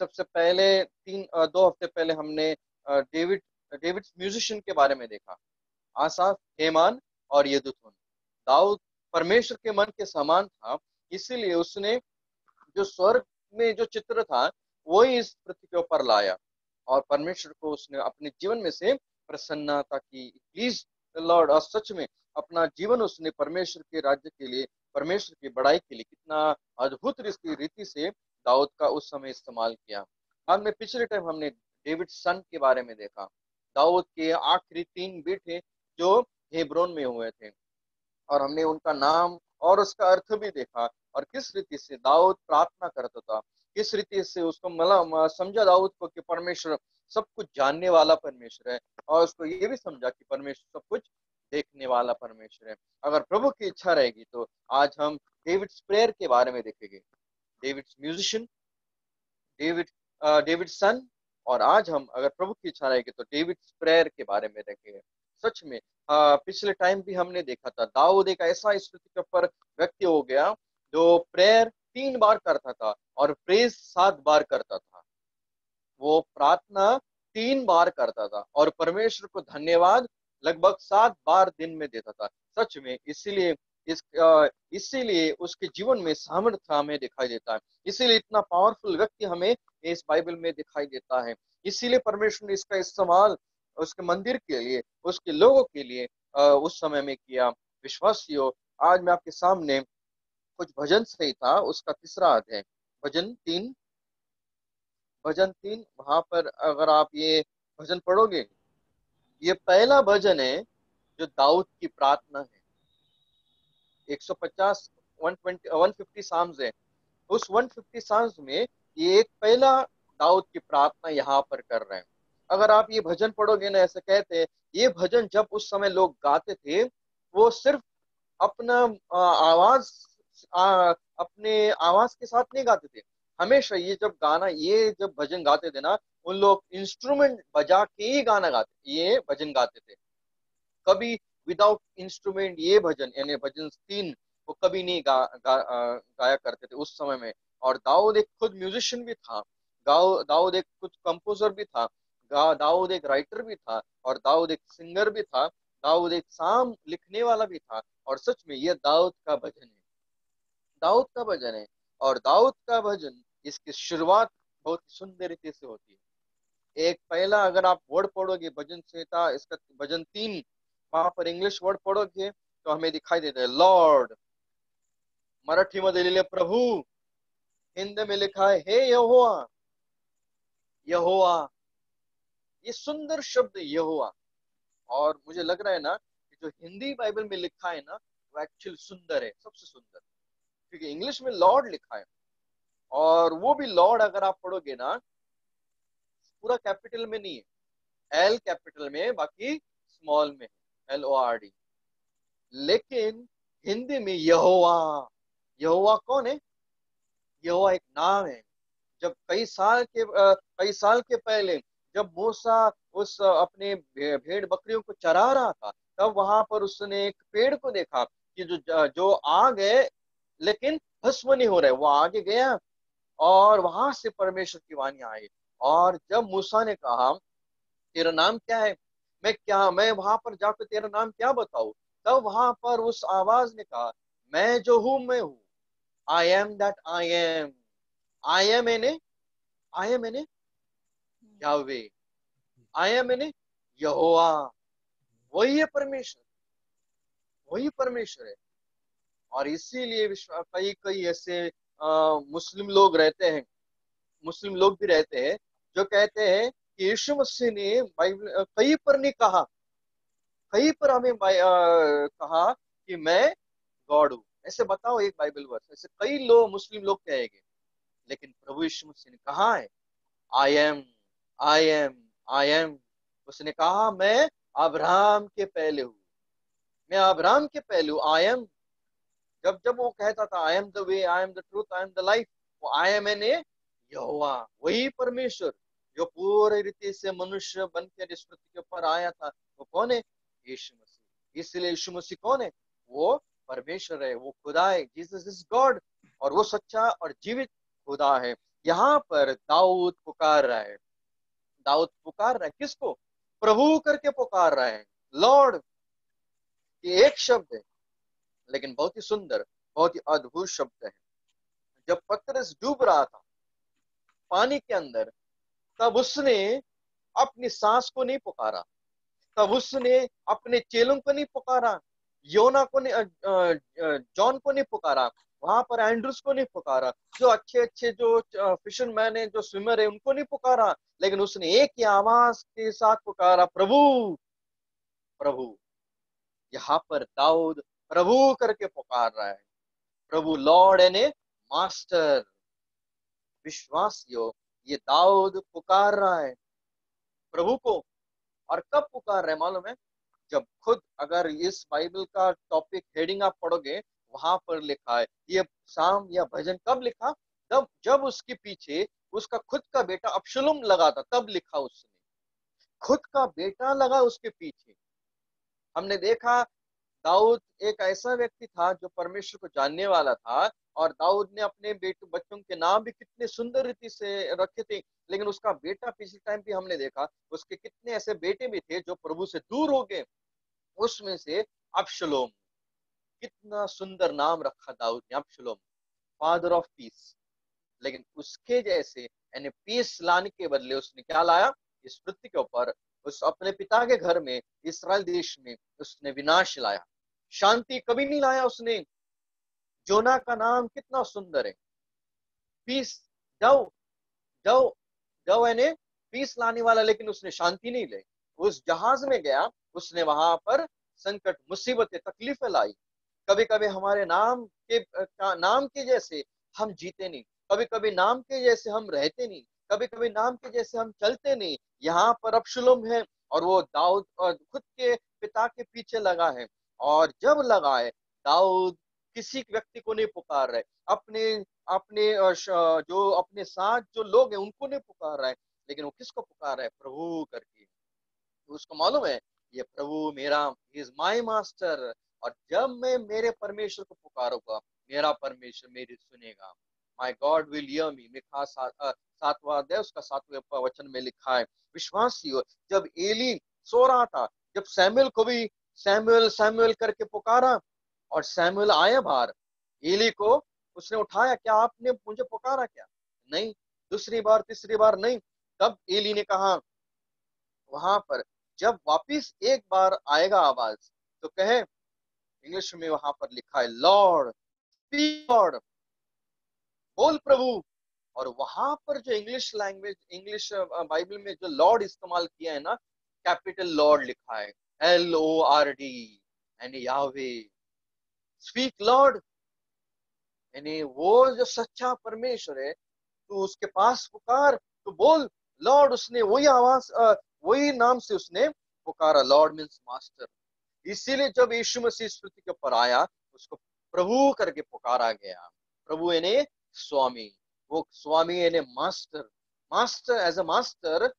सबसे पहले तीन दो हफ़्ते पहले हमने डेविड डेविड म्यूजिशियन के बारे में देखा। आसाफ, हेमान और यदुथुन। दाऊद परमेश्वर के मन के समान था, इसीलिए उसने जो स्वर्ग में जो चित्र था, वही इस पृथ्वी के ऊपर लाया और परमेश्वर को उसने अपने जीवन में से प्रसन्नता की। प्लीज़ लॉर्ड और सच में अपना जीवन उसने परमेश्वर के राज्य के लिए, परमेश्वर की बड़ाई के लिए कितना अद्भुत रीति से दाऊद का उस समय इस्तेमाल किया। बाद में पिछले टाइम हमने डेविड सन के बारे में देखा। दाऊद के आखिरी तीन बेटे जो हेब्रोन में हुए थे। और हमने उनका नाम और उसका अर्थ भी देखा। और किस रीति से दाऊद प्रार्थना करता था, किस रीति से उसको मतलब समझा दाऊद को कि परमेश्वर सब कुछ जानने वाला परमेश्वर है और उसको ये भी समझा कि परमेश्वर सब कुछ देखने वाला परमेश्वर है। अगर प्रभु की इच्छा रहेगी तो आज हम डेविड प्रेयर के बारे में देखेंगे। David musician David David son और आज हम अगर प्रभु की इच्छा रहेगी तो डेविड प्रेयर के बारे में देखेंगे। सच में आ, पिछले टाइम भी हमने देखा था दाऊद एक ऐसा स्थिति के ऊपर व्यक्ति हो गया जो प्रेयर तीन बार करता था और प्रेज सात बार करता था। वो प्रार्थना तीन बार करता था और परमेश्वर को धन्यवाद लगभग सात बार दिन में देता था। सच में इसीलिए इस इसीलिए उसके जीवन में सामर्थ्य हमें दिखाई देता है। इसीलिए इतना पावरफुल व्यक्ति हमें इस बाइबल में दिखाई देता है। इसीलिए परमेश्वर ने इसका इस्तेमाल उसके मंदिर के लिए, उसके लोगों के लिए उस समय में किया। विश्वासियों, आज मैं आपके सामने कुछ भजन सही था, उसका तीसरा अध्याय। भजन तीन। भजन तीन, वहाँ पर अगर आप ये भजन पढ़ोगे, ये पहला भजन है जो दाऊद की प्रार्थना है। 150 120 150 साम्स है। उस 150 साम्स में ये एक पहला दाऊद की प्रार्थना यहाँ पर कर रहे हैं। अगर आप ये भजन पढ़ोगे ना ऐसे कहते हैं ये भजन जब उस समय लोग गाते थे वो सिर्फ़ अपना आवाज़ आ, अपने आवाज़ के साथ नहीं गाते थे। हमेशा ये जब गाना ये जब भजन गाते थे ना उन लोग इंस्ट्रूमेंट बजा के ही गाना गाते ये भजन गाते थे। कभी विदाउट इंस्ट्रूमेंट ये भजन यानी भजन तीन वो कभी नहीं गा, गा, गाया करते थे उस समय में। और दाऊद एक खुद म्यूजिशियन भी था। दाऊद एक कुछ कंपोजर भी था। दाऊद एक राइटर भी था और दाऊद एक सिंगर भी था। दाऊद एक साम लिखने वाला भी था। और सच में यह दाऊद का भजन है। दाऊद का भजन है। और दाऊद का भजन इसकी शुरुआत बहुत सुंदर रीति से होती है। एक पहला अगर आप वर्ड पढ़ोगे भजन संहिता इसका भजन तीन वहाँ पर इंग्लिश वर्ड पढ़ोगे तो हमें दिखाई देता है लॉर्ड मराठी में लिहिले प्रभु, हिंदी में लिखा है, हे यहोवा यहोवा, ये सुंदर शब्द यहोवा. और मुझे लग रहा है ना कि जो हिंदी बाइबल में लिखा है ना, वो एक्चुअल सुंदर है, सबसे सुंदर। क्योंकि इंग्लिश में लॉर्ड लिखा है। और वो भी लॉर्ड अगर आप पढ़ोगे ना, पूरा कैपिटल में नहीं है एल कैपिटल में बाकी स्मॉल में एल ओ आर डी लेकिन हिंदी में यहोवा यहोवा कौन है? यहोवा एक नाम है। जब कई साल के कई साल के पहले जब मूसा उस अपने भेड़ बकरियों को चरा रहा था, तब वहाँ पर उसने एक पेड़ को देखा कि जो जो आग है, लेकिन भस्म नहीं हो रहे वो आगे गया और वहाँ से परमेश्वर की वाणी आई। और जब मूसा ने कहा, तेरा नाम क्या है? मैं क्या, मैं वहाँ पर जाकर तेरा नाम क्या बताऊ? तब वहाँ पर उस आवाज़ ने कहा, मैं जो हूँ, मैं हूँ। I am that I am I am एने आई एम एने यावे आई एम एने यहोवा। वही है परमेश्वर। वही परमेश्वर है। और इसीलिए कई कई ऐसे मुस्लिम लोग रहते हैं। मुस्लिम लोग भी रहते हैं, जो कहते हैं यीशु मसीह ने कई पर नहीं कहा। कई पर हमें कहा कि मैं गॉड हूँ। ऐसे बताओ एक बाइबल वर्स। ऐसे कई लोग, मुस्लिम लोग कहेंगे लेकिन प्रभु यीशु मसीह ने कहा है I am I am I am उसने कहा, मैं अब्राहम के पहले हूँ। मैं अब्राहम के पहले हूँ। आई एम जब जब वो कहता था I am the way I am the truth I am the life वो आई एम एन ए यहोवा। वही परमेश्वर। जो पूरे रीति से मनुष्य बन के इस पृथ्वी के ऊपर आया था, वो कौन है? यीशु मसीह। इसलिए यीशु मसीह कौन है? वो परमेश्वर है, वो खुदा है, जीसस इज़ गॉड, और वो सच्चा और जीवित खुदा है। यहाँ पर दाऊद पुकार रहा है। दाऊद पुकार रहा है किसको? प्रभु करके पुकार रहा है। लॉर्ड, ये एक शब्द है, लेकिन बहुत ही सुंदर, बहुत ही अद्भुत शब्द है। जब पत्रस डूब रहा था, पानी के अंदर तब उसने अपनी सांस को नहीं पुकारा। तब उसने अपने चेलों को नहीं पुकारा, योना को नहीं जॉन को नहीं पुकारा, वहाँ पर एंड्रूस को नहीं पुकारा। जो अच्छे अच्छे जो फिशरमैन है, जो स्विमर है, उनको नहीं पुकारा, लेकिन उसने एक ही आवाज़ के साथ पुकारा, प्रभु प्रभु, यहाँ पर दाऊद प्रभु करके पुकार रहा है। प्रभु लॉर्ड एन मास्टर, विश्वासियों ये दाऊद पुकार रहा है प्रभु को। और कब पुकार रहे मालूम है? जब खुद अगर इस बाइबल का टॉपिक हेडिंग आप पढ़ोगे, वहाँ पर लिखा है। ये शाम या भजन कब लिखा? तब जब उसके पीछे उसका खुद का बेटा अफशलुम लगा था, तब लिखा उसने। खुद का बेटा लगा उसके पीछे। हमने देखा, दाऊद एक ऐसा व्यक्ति था जो परमेश्वर को जानने वाला था और दाऊद ने अपने बेटे, बच्चों के नाम भी कितने सुंदर रीति से रखे थे, लेकिन उसका बेटा पिछले टाइम भी हमने देखा, उसके कितने ऐसे बेटे भी थे जो प्रभु से दूर हो गए, उसमें से अबशलोम, कितना सुंदर नाम रखा दाऊद ने, अबशलोम फादर ऑफ़ पीस लेकिन उसके जैसे, यानी पीस लाने के बदले उसने क्या लाया? इस पृथ्वी के ऊपर, उस अपने पिता के घर में इसराइल देश में उसने विनाश लाया। शांति कभी नहीं लाया उसने। जोना का नाम कितना सुंदर है। पीस जाओ जाओ जाओ यानी पीस लाने वाला, लेकिन उसने शांति नहीं ली। उस जहाज़ में गया, उसने वहाँ पर संकट, मुसीबतें, तकलीफें लाई। कभी कभी हमारे नाम के नाम के जैसे हम जीते नहीं। कभी कभी नाम के जैसे हम रहते नहीं। कभी कभी नाम के जैसे हम चलते नहीं। यहाँ पर अबशुलम है और वो दाऊद खुद के पिता के पीछे लगा है। और जब लगाए दाऊद किसी व्यक्ति को नहीं पुकार रहे। अपने अपने जो अपने साथ जो लोग हैं, उनको नहीं पुकार रहा। है लेकिन वो किसको पुकार रहा? है प्रभु करके। तो उसको मालूम है, ये प्रभु मेरा इज़ माई मास्टर और जब मैं मेरे परमेश्वर को पुकारूँगा, मेरा परमेश्वर मेरी सुनेगा। माई गॉड विल यर मी मिखा सातवा अध्याय, उसका सातवें वचन में लिखा है। विश्वासी हो जब एली सो रहा था, जब सैमुअल को भी सैमुअल सैमुअल करके पुकारा और सैमुअल आए बाहर एली को उसने उठाया, क्या आपने मुझे पुकारा क्या? नहीं। दूसरी बार, तीसरी बार, नहीं। तब एली ने कहा, वहाँ पर जब वापिस एक बार आएगा आवाज़ तो कहे, इंग्लिश में वहाँ पर लिखा है, लॉर्ड लॉर्ड। बोल प्रभु। और वहाँ पर जो इंग्लिश लैंग्वेज, इंग्लिश बाइबल में जो लॉर्ड इस्तेमाल किया है ना, कैपिटल लॉर्ड लिखा है L O R D and Yahweh speak lord. यानी वो जो सच्चा परमेश्वर है तो उसके पास पुकार तो बोल, लॉर्ड उसने वही आवाज़ वही नाम से उसने पुकारा। Lord means master. इसीलिए जब यीशु मसीह पृथ्वी के ऊपर आया, उसको प्रभु करके पुकारा गया। प्रभु यानी स्वामी। वो स्वामी यानी master. Master as a master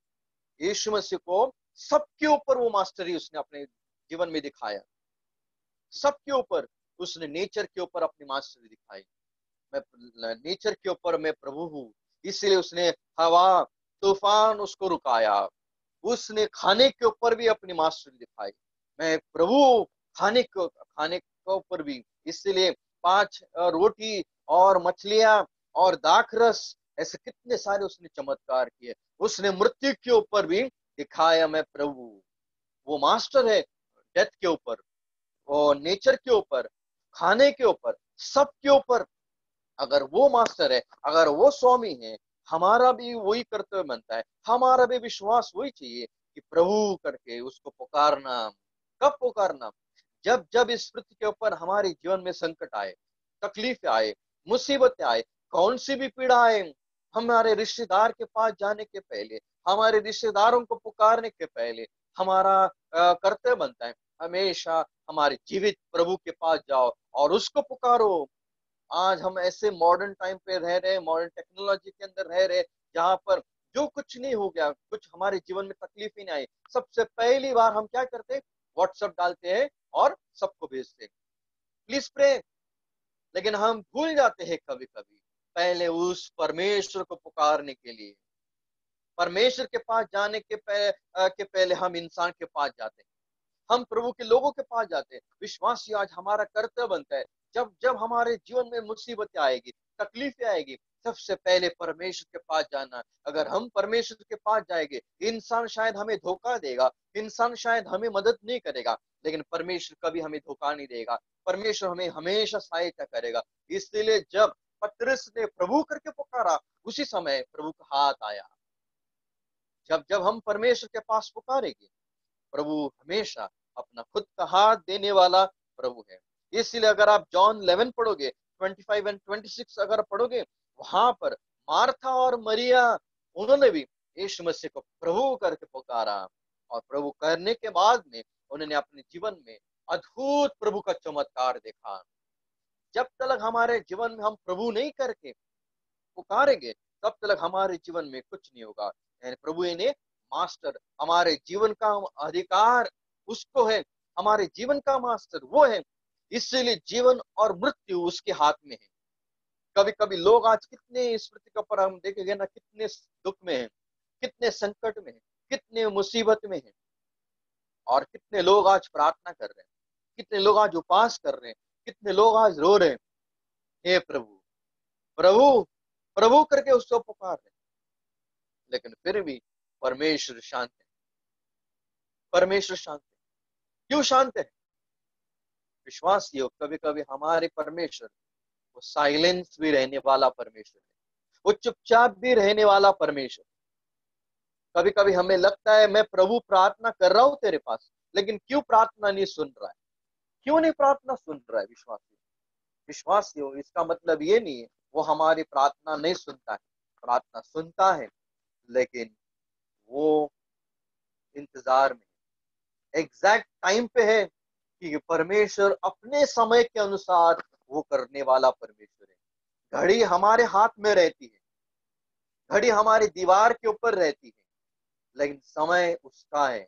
यीशु मसीह को सबके ऊपर वो मास्टर ही उसने अपने जीवन में दिखाया। सबके ऊपर। उसने नेचर के ऊपर अपनी मास्टरी दिखाई। मैं नेचर के ऊपर मैं प्रभु हूँ, इसलिए उसने हवा, तूफ़ान उसको रुकाया। उसने खाने के ऊपर भी अपनी मास्टरी दिखाई। मैं प्रभु खाने को, खाने के ऊपर भी। इसलिए पाँच रोटी और मछलियाँ और दाखरस ऐसे कितने सारे उसने चमत्कार किए। उसने मृत्यु के ऊपर भी दिखाया, मैं प्रभु वो मास्टर है, डेथ के ऊपर और नेचर के ऊपर। खाने के ऊपर सब के ऊपर। अगर वो मास्टर है, अगर वो स्वामी है, हमारा भी वही कर्तव्य बनता है। हमारा भी विश्वास वही चाहिए कि प्रभु करके उसको पुकारना, कब पुकारना। जब जब इस पृथ्वी के ऊपर हमारे जीवन में संकट आए, तकलीफ़ आए, मुसीबतें आए, कौन सी भी पीड़ा आए, हमारे रिश्तेदार के पास जाने के पहले, हमारे रिश्तेदारों को पुकारने के पहले, हमारा कर्तव्य बनता है। हमेशा हमारे जीवित प्रभु के पास जाओ और उसको पुकारो। आज हम ऐसे मॉडर्न टाइम पे रह रहे मॉडर्न टेक्नोलॉजी के अंदर रह रहे जहाँ पर जो कुछ नहीं हो गया कुछ हमारे जीवन में तकलीफ़ ही नहीं आई। सबसे पहली बार हम क्या करते व्हाट्सएप डालते हैं और सबको भेजते प्लीज़ प्रे लेकिन हम भूल जाते हैं कभी कभी पहले उस परमेश्वर को पुकारने के लिए। परमेश्वर के पास जाने के पहले, के पहले हम इंसान के पास जाते हैं। हम प्रभु के लोगों के पास जाते हैं। विश्वासी आज हमारा कर्तव्य बनता है। जब जब हमारे जीवन में मुसीबतें आएगी, तकलीफें आएगी, सबसे पहले परमेश्वर के पास जाना। अगर हम परमेश्वर के पास जाएँगे, इंसान शायद हमें धोखा देगा, इंसान शायद हमें मदद नहीं करेगा, लेकिन परमेश्वर कभी हमें धोखा नहीं देगा। परमेश्वर हमें हमेशा सहायता करेगा। इसलिए जब पत्रस ने प्रभु करके पुकारा, उसी समय प्रभु का हाथ आया। जब जब हम परमेश्वर के पास पुकारेंगे, प्रभु हमेशा अपना खुद का हाथ देने वाला प्रभु है। इसलिए अगर आप जॉन 11 पढ़ोगे 25 एंड 26 अगर पढ़ोगे, वहाँ पर मार्था और मरिया, उन्होंने भी यीशु मसीह को प्रभु करके पुकारा। और प्रभु करने के बाद में उन्होंने अपने जीवन में अद्भुत प्रभु का चमत्कार देखा। जब तक हमारे जीवन में हम प्रभु नहीं करके पुकारेंगे, तब तक हमारे जीवन में कुछ नहीं होगा। यानी प्रभु ने मास्टर, हमारे जीवन का अधिकार उसको है, हमारे जीवन का मास्टर, वो है। इसलिए जीवन और मृत्यु उसके हाथ में है। कभी कभी लोग आज कितने इस पृथ्वी पर हम देखेंगे ना, कितने दुख में है, कितने संकट में है, कितने मुसीबत में है। और कितने लोग आज प्रार्थना कर रहे हैं, कितने लोग आज उपास कर रहे हैं, कितने लोग आज रो रहे हैं। हे प्रभु प्रभु प्रभु करके उसको पुकार रहे लेकिन फिर भी परमेश्वर शांत है। परमेश्वर शांत है। क्यों शांत है? विश्वास ये कभी कभी हमारे परमेश्वर, वो साइलेंस भी रहने वाला परमेश्वर है। वो चुपचाप भी रहने वाला परमेश्वर कभी कभी हमें लगता है, मैं प्रभु प्रार्थना कर रहा हूँ तेरे पास, लेकिन क्यों प्रार्थना नहीं सुन रहा है? क्यों नहीं प्रार्थना सुन रहा है विश्वासी विश्वासी हो, इसका मतलब ये नहीं है, वो हमारी प्रार्थना नहीं सुनता है। प्रार्थना सुनता है, लेकिन वो इंतज़ार में एग्जैक्ट टाइम पे है कि परमेश्वर अपने समय के अनुसार वो करने वाला परमेश्वर है। घड़ी हमारे हाथ में रहती है। घड़ी हमारी दीवार के ऊपर रहती है। लेकिन समय उसका है।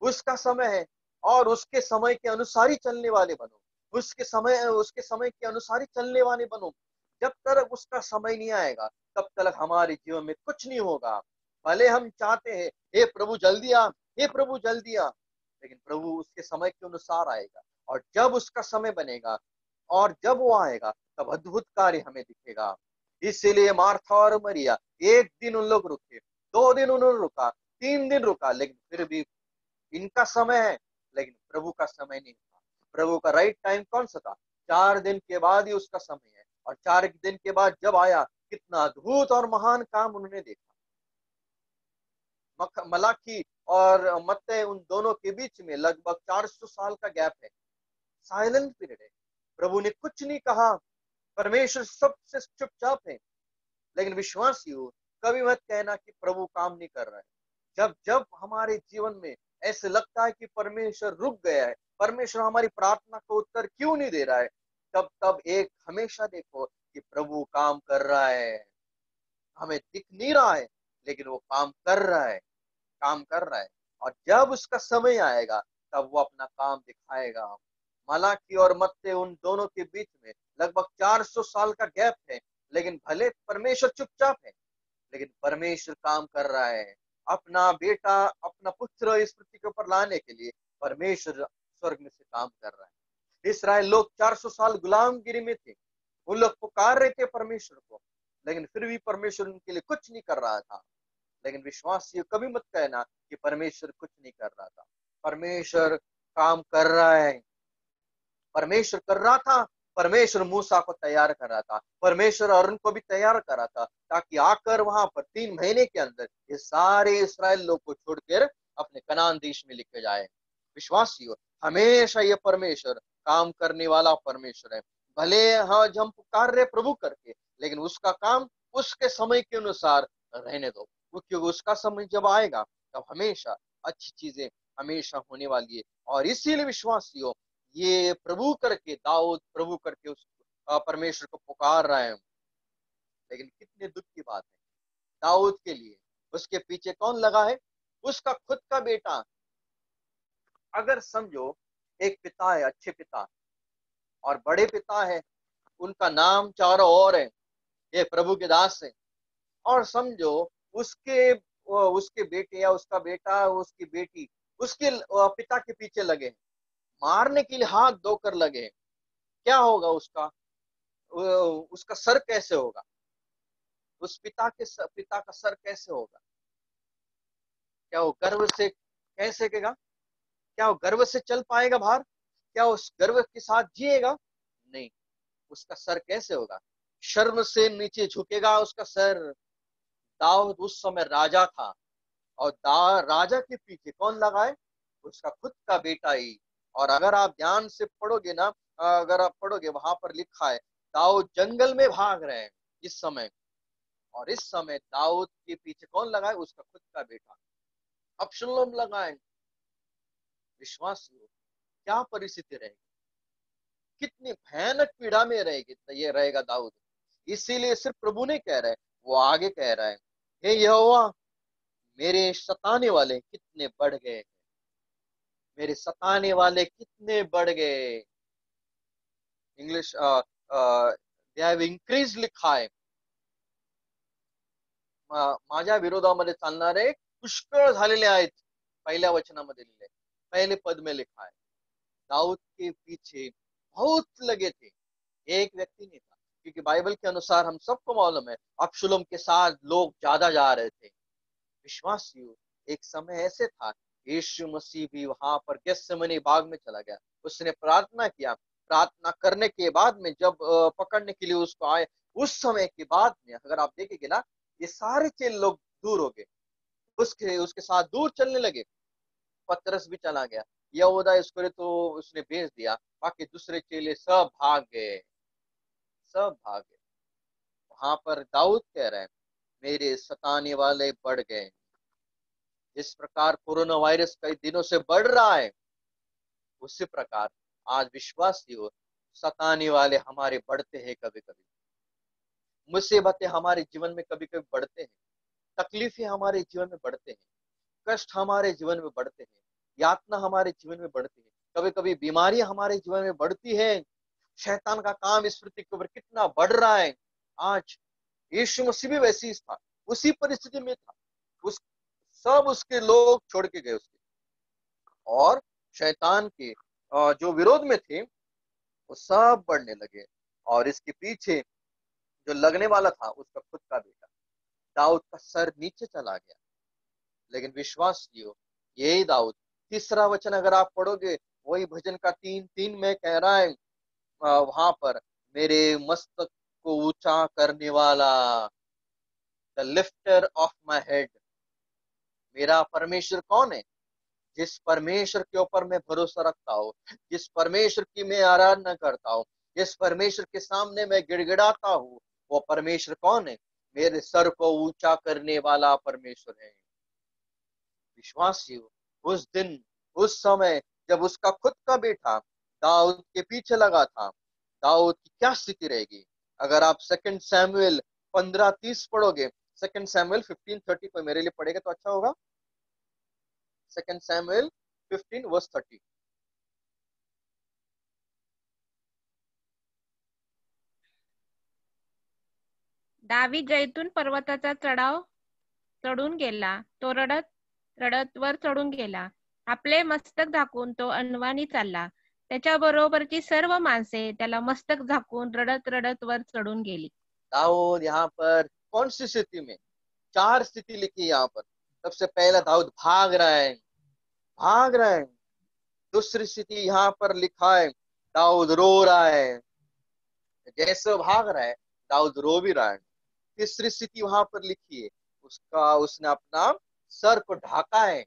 उसका समय है और उसके समय के अनुसार ही चलने वाले बनो। उसके समय उसके समय के अनुसार ही चलने वाले बनो। जब तक उसका समय नहीं आएगा, तब तक हमारे जीवन में कुछ नहीं होगा। भले हम चाहते हैं, हे प्रभु, जल्दी आ, हे प्रभु, जल्दी आ। लेकिन प्रभु उसके समय के अनुसार आएगा और जब उसका समय बनेगा और जब वो आएगा, तब अद्भुत कार्य हमें दिखेगा। इसीलिए मार्था और मरिया, एक दिन उन लोग रुके, दो दिन उन्होंने रुका, तीन दिन रुका, लेकिन फिर भी इनका समय है, लेकिन प्रभु का समय नहीं था। प्रभु का राइट टाइम कौन सा था? चार दिन के बाद ही उसका समय है, और चार दिन के बाद जब आया, कितना अद्भुत और महान काम उन्होंने देखा। मलाखी और मत्ते उन दोनों के बीच में लगभग 400 साल का गैप है। साइलेंट पीरियड है। प्रभु ने कुछ नहीं कहा। परमेश्वर सबसे चुपचाप है। लेकिन विश्वासी हो, कभी मत कहना कि प्रभु काम नहीं कर रहा है। जब जब हमारे जीवन में ऐसे लगता है कि परमेश्वर रुक गया है, परमेश्वर हमारी प्रार्थना को उत्तर क्यों नहीं दे रहा है, तब तब एक हमेशा देखो कि प्रभु काम कर रहा है। हमें दिख नहीं रहा है, लेकिन वो काम कर रहा है। काम कर रहा है और जब उसका समय आएगा, तब वो अपना काम दिखाएगा। मलाकी और मत्ते उन दोनों के बीच में लगभग 400 साल का गैप है, लेकिन भले परमेश्वर चुपचाप है, लेकिन परमेश्वर काम कर रहा है। अपना बेटा, अपना पुत्र इस पृथ्वी के ऊपर लाने के लिए परमेश्वर स्वर्ग में से काम कर रहा है। इसराइल लोग 400 साल गुलामगिरी में थे। उन लोग पुकार रहे थे परमेश्वर को, लेकिन फिर भी परमेश्वर उनके लिए कुछ नहीं कर रहा था। लेकिन विश्वास ये कभी मत कहना कि परमेश्वर कुछ नहीं कर रहा था। परमेश्वर काम कर रहा है। परमेश्वर कर रहा था, परमेश्वर मूसा को तैयार कर रहा था, परमेश्वर अरुण को भी तैयार कर रहा था, ताकि आकर वहाँ पर तीन महीने के अंदर ये सारे इसराइल लोग को छोड़कर अपने कनान देश में लिखे जाए। विश्वासी हमेशा ये परमेश्वर काम करने वाला परमेश्वर है। भले हाँ हम पुकार रहे प्रभु करके, लेकिन उसका काम उसके समय के अनुसार रहने दो। क्योंकि उसका समय जब आएगा, तब हमेशा अच्छी चीज़ें हमेशा होने वाली है। और इसीलिए विश्वासियों, ये प्रभु करके, दाऊद प्रभु करके उस परमेश्वर को पुकार रहे हैं। लेकिन कितने दुख की बात है। दाऊद के लिए उसके पीछे कौन लगा है? उसका खुद का बेटा। अगर समझो, एक पिता है, अच्छे पिता। और बड़े पिता है, उनका नाम चारों और है। ये प्रभु के दास है। और समझो उसके उसके बेटे या उसका बेटा उसकी बेटी उसके पिता के पीछे लगे हैं। मारने के लिए हाथ धोकर लगे हैं। क्या होगा उसका? उसका सर कैसे होगा? उस पिता के सर, पिता का सर कैसे होगा? क्या वो गर्व से कह सकेगा? क्या वो गर्व से चल पाएगा बाहर? क्या उस गर्व के साथ जिएगा? नहीं। उसका सर कैसे होगा? शर्म से नीचे झुकेगा उसका सर। दाऊद उस समय राजा था। और दा, राजा के पीछे कौन लगाए? उसका खुद का बेटा ही। और अगर आप ध्यान से पढ़ोगे ना अगर आप पढ़ोगे वहाँ पर लिखा है दाऊद जंगल में भाग रहे हैं इस समय। और इस समय दाऊद के पीछे कौन लगाए? उसका खुद का बेटा। अबशलोम लगाए। विश्वास क्या परिस्थिति रहेगी? कितनी भयानक पीड़ा में रहेगी ये रहेगा दाऊद। इसीलिए सिर्फ़ प्रभु ने कह रहे वो आगे कह रहा है। हे यहोवा, मेरे सताने वाले कितने बढ़ गए मेरे सताने वाले कितने बढ़ गए इंग्लिश इंक्रीज लिखा है माझ्या विरोधामध्ये चालणारे पुष्कळ झालेले आहेत, पहिल्या वचनामध्ये लिहिले। पहले पद में लिखा है दाऊद के पीछे बहुत लगे थे। एक व्यक्ति नहीं क्योंकि बाइबल के अनुसार हम सबको मालूम है, अबशुलम के साथ लोग ज़्यादा जा रहे थे। विश्वासियों, एक समय ऐसे था, यीशु मसीह भी वहाँ पर गेस्सेमनी बाग में चला गया। उसने प्रार्थना किया। प्रार्थना करने के बाद में जब पकड़ने के लिए उसको आए, उस समय के बाद में अगर आप देखेंगे ना, ये सारे चेल लोग दूर हो गए। उसके उसके साथ दूर चलने लगे। पतरस भी चला गया। यहूदा इसको तो उसने भेज दिया। बाकी दूसरे चेले सब भाग गए। सब भाग। वहाँ पर दाऊद कह रहे हैं, मेरे सताने वाले बढ़ गए। जिस प्रकार कोरोना वायरस कई दिनों से बढ़ रहा है, उसी प्रकार आज विश्वास हो सताने वाले हमारे बढ़ते हैं कभी कभी मुसीबतें हमारे जीवन में कभी कभी बढ़ते हैं, तकलीफें हमारे जीवन में बढ़ते हैं, कष्ट हमारे जीवन में बढ़ते हैं, यातना हमारे जीवन में बढ़ती है कभी कभी बीमारी हमारे जीवन में बढ़ती है शैतान का काम इस पृथ्वी के ऊपर कितना बढ़ रहा है। आज यीशु मसीह भी वैसी ही था, उसी परिस्थिति में था। उस, सब उसके लोग छोड़ के गए उसके। और शैतान के जो विरोध में थे, वो सब बढ़ने लगे। और इसके पीछे जो लगने वाला था, उसका खुद का बेटा, दाऊद का सर नीचे चला गया। लेकिन विश्वास कियो यही दाऊद, तीसरा वचन अगर आप पढ़ोगे, वही भजन का तीन तीन में कह रहा है वहाँ पर मेरे मस्तक को ऊँचा करने वाला the lifter of my head मेरा परमेश्वर कौन है? जिस परमेश्वर के ऊपर मैं भरोसा रखता हूँ, जिस परमेश्वर की मैं आराधना करता हूँ, जिस परमेश्वर के सामने मैं गिड़गिड़ाता हूँ, वो परमेश्वर कौन है? मेरे सर को ऊँचा करने वाला परमेश्वर है। विश्वासी उस दिन, उस समय जब उसका खुद का बेटा दाऊद के पीछे लगा था। दाऊद की क्या स्थिति रहेगी? अगर आप सेकंड सैमुअल पंद्रह तीस पढ़ोगे सेकंड सैमुअल फिफ्टीन थर्टी को मेरे लिए पढ़ेगा तो अच्छा होगा। Second Samuel fifteen verse thirty दावी जैतून पर्वताचा चढाव चढून गेला. तो रडत रडत वर चढून गेला. आपले मस्तक झाकून तो अनवाणी चालला. सर्व त्याला मस्तक झाकून रडत रडत वर चढून गेली. दाऊद यहाँ पर कौन सी स्थिति में? चार स्थिति लिखी यहाँ पर। सबसे पहला दाऊद भाग रहा है। भाग रहा है। दूसरी स्थिति यहाँ पर लिखा है, दाऊद रो रहा है। जैसे भाग रहा है, दाऊद रो भी रहा है। तीसरी स्थिति वहाँ पर लिखी है, उसका, उसने अपना सर को ढाका है।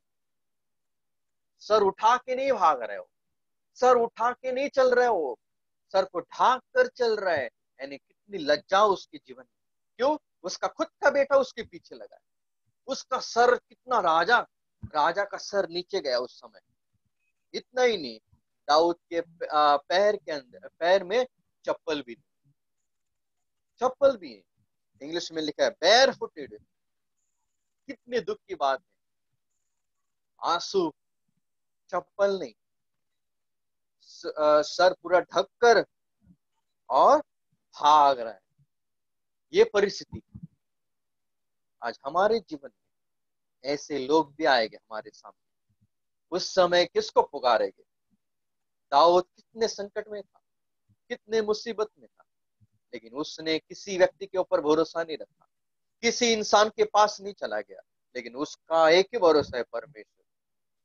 सर उठा के नहीं भाग रहे हो। सर उठा के नहीं चल रहे हो? सर को ढाक कर चल रहा है। यानी कितनी लज्जा उसके जीवन में। क्यों? उसका खुद का बेटा उसके पीछे लगा है। उसका सर कितना राजा राजा का सर नीचे गया उस समय। इतना ही नहीं, दाऊद के पैर के अंदर, पैर में चप्पल भी चप्पल भी है इंग्लिश में लिखा है बैर फुटेड कितने दुख की बात है। आँसू, चप्पल नहीं। सर पूरा ढककर और भाग रहा है। ये परिस्थिति। आज हमारे जीवन में ऐसे लोग भी आएँगे हमारे सामने। उस समय किसको पुकारेंगे? दाऊद कितने संकट में था, कितने मुसीबत में था, लेकिन उसने किसी व्यक्ति के ऊपर भरोसा नहीं रखा। किसी इंसान के पास नहीं चला गया, लेकिन उसका एक ही भरोसा है, परमेश्वर।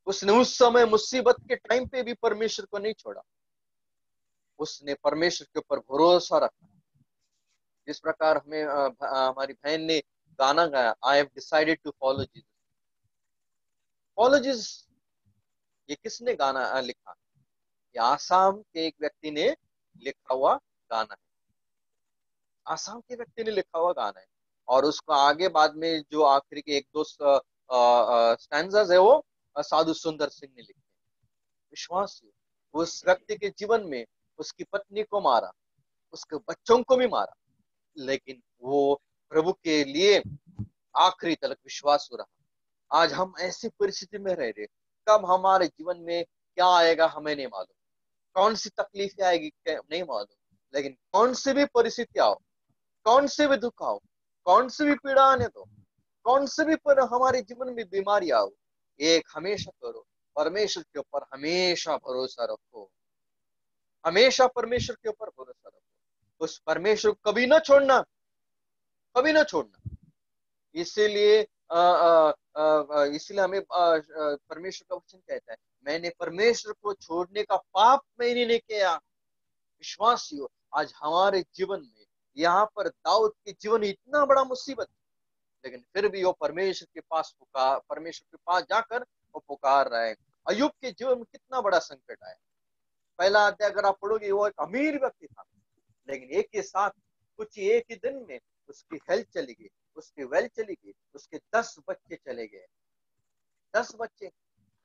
उसने उस समय मुसीबत के टाइम पे भी परमेश्वर को नहीं छोड़ा। उसने परमेश्वर के ऊपर भरोसा रखा। जिस प्रकार हमें हमारी बहन ने गाना गाया I have decided to follow Jesus follow Jesus ये किसने गाना लिखा? ये आसाम के एक व्यक्ति ने लिखा हुआ गाना है। आसाम के व्यक्ति ने लिखा हुआ गाना है। और उसको आगे बाद में जो आखिरी के एक दो स्टैंडर्स है वो साधु सुंदर सिंह ने लिखे। विश्वास उस व्यक्ति के जीवन में उसकी पत्नी को मारा, उसके बच्चों को भी मारा, लेकिन वो प्रभु के लिए आखिरी तक विश्वास हो रहा। आज हम ऐसी परिस्थिति में रह रहे कब हमारे जीवन में क्या आएगा हमें नहीं मालूम। कौन सी तकलीफ़ आएगी नहीं मालूम। लेकिन कौन सी भी परिस्थिति आओ, कौन से भी दुख आओ, कौन सी भी पीड़ा आने दो, कौन से भी पर हमारे जीवन में बीमारी आओ एक हमेशा करो, परमेश्वर के ऊपर हमेशा भरोसा रखो। हमेशा परमेश्वर के ऊपर भरोसा रखो। उस परमेश्वर को कभी ना छोड़ना, कभी ना छोड़ना। इसीलिए इसलिए हमें परमेश्वर का वचन कहता है, मैंने परमेश्वर को छोड़ने का पाप मैंने नहीं किया। विश्वास हो आज हमारे जीवन में यहाँ पर दाऊद के जीवन इतना बड़ा मुसीबत लेकिन फिर भी वो परमेश्वर के पास पुकार, परमेश्वर के पास जाकर वो पुकार रहा है। अयुब के जीवन में कितना बड़ा संकट आया। पहला अध्याय अगर आप पढ़ोगे, वो एक अमीर व्यक्ति था। लेकिन एक के साथ, कुछ एक ही दिन में उसकी हेल्थ चली गई। उसकी वेल्थ चली गई। उसके दस बच्चे चले गए। दस बच्चे।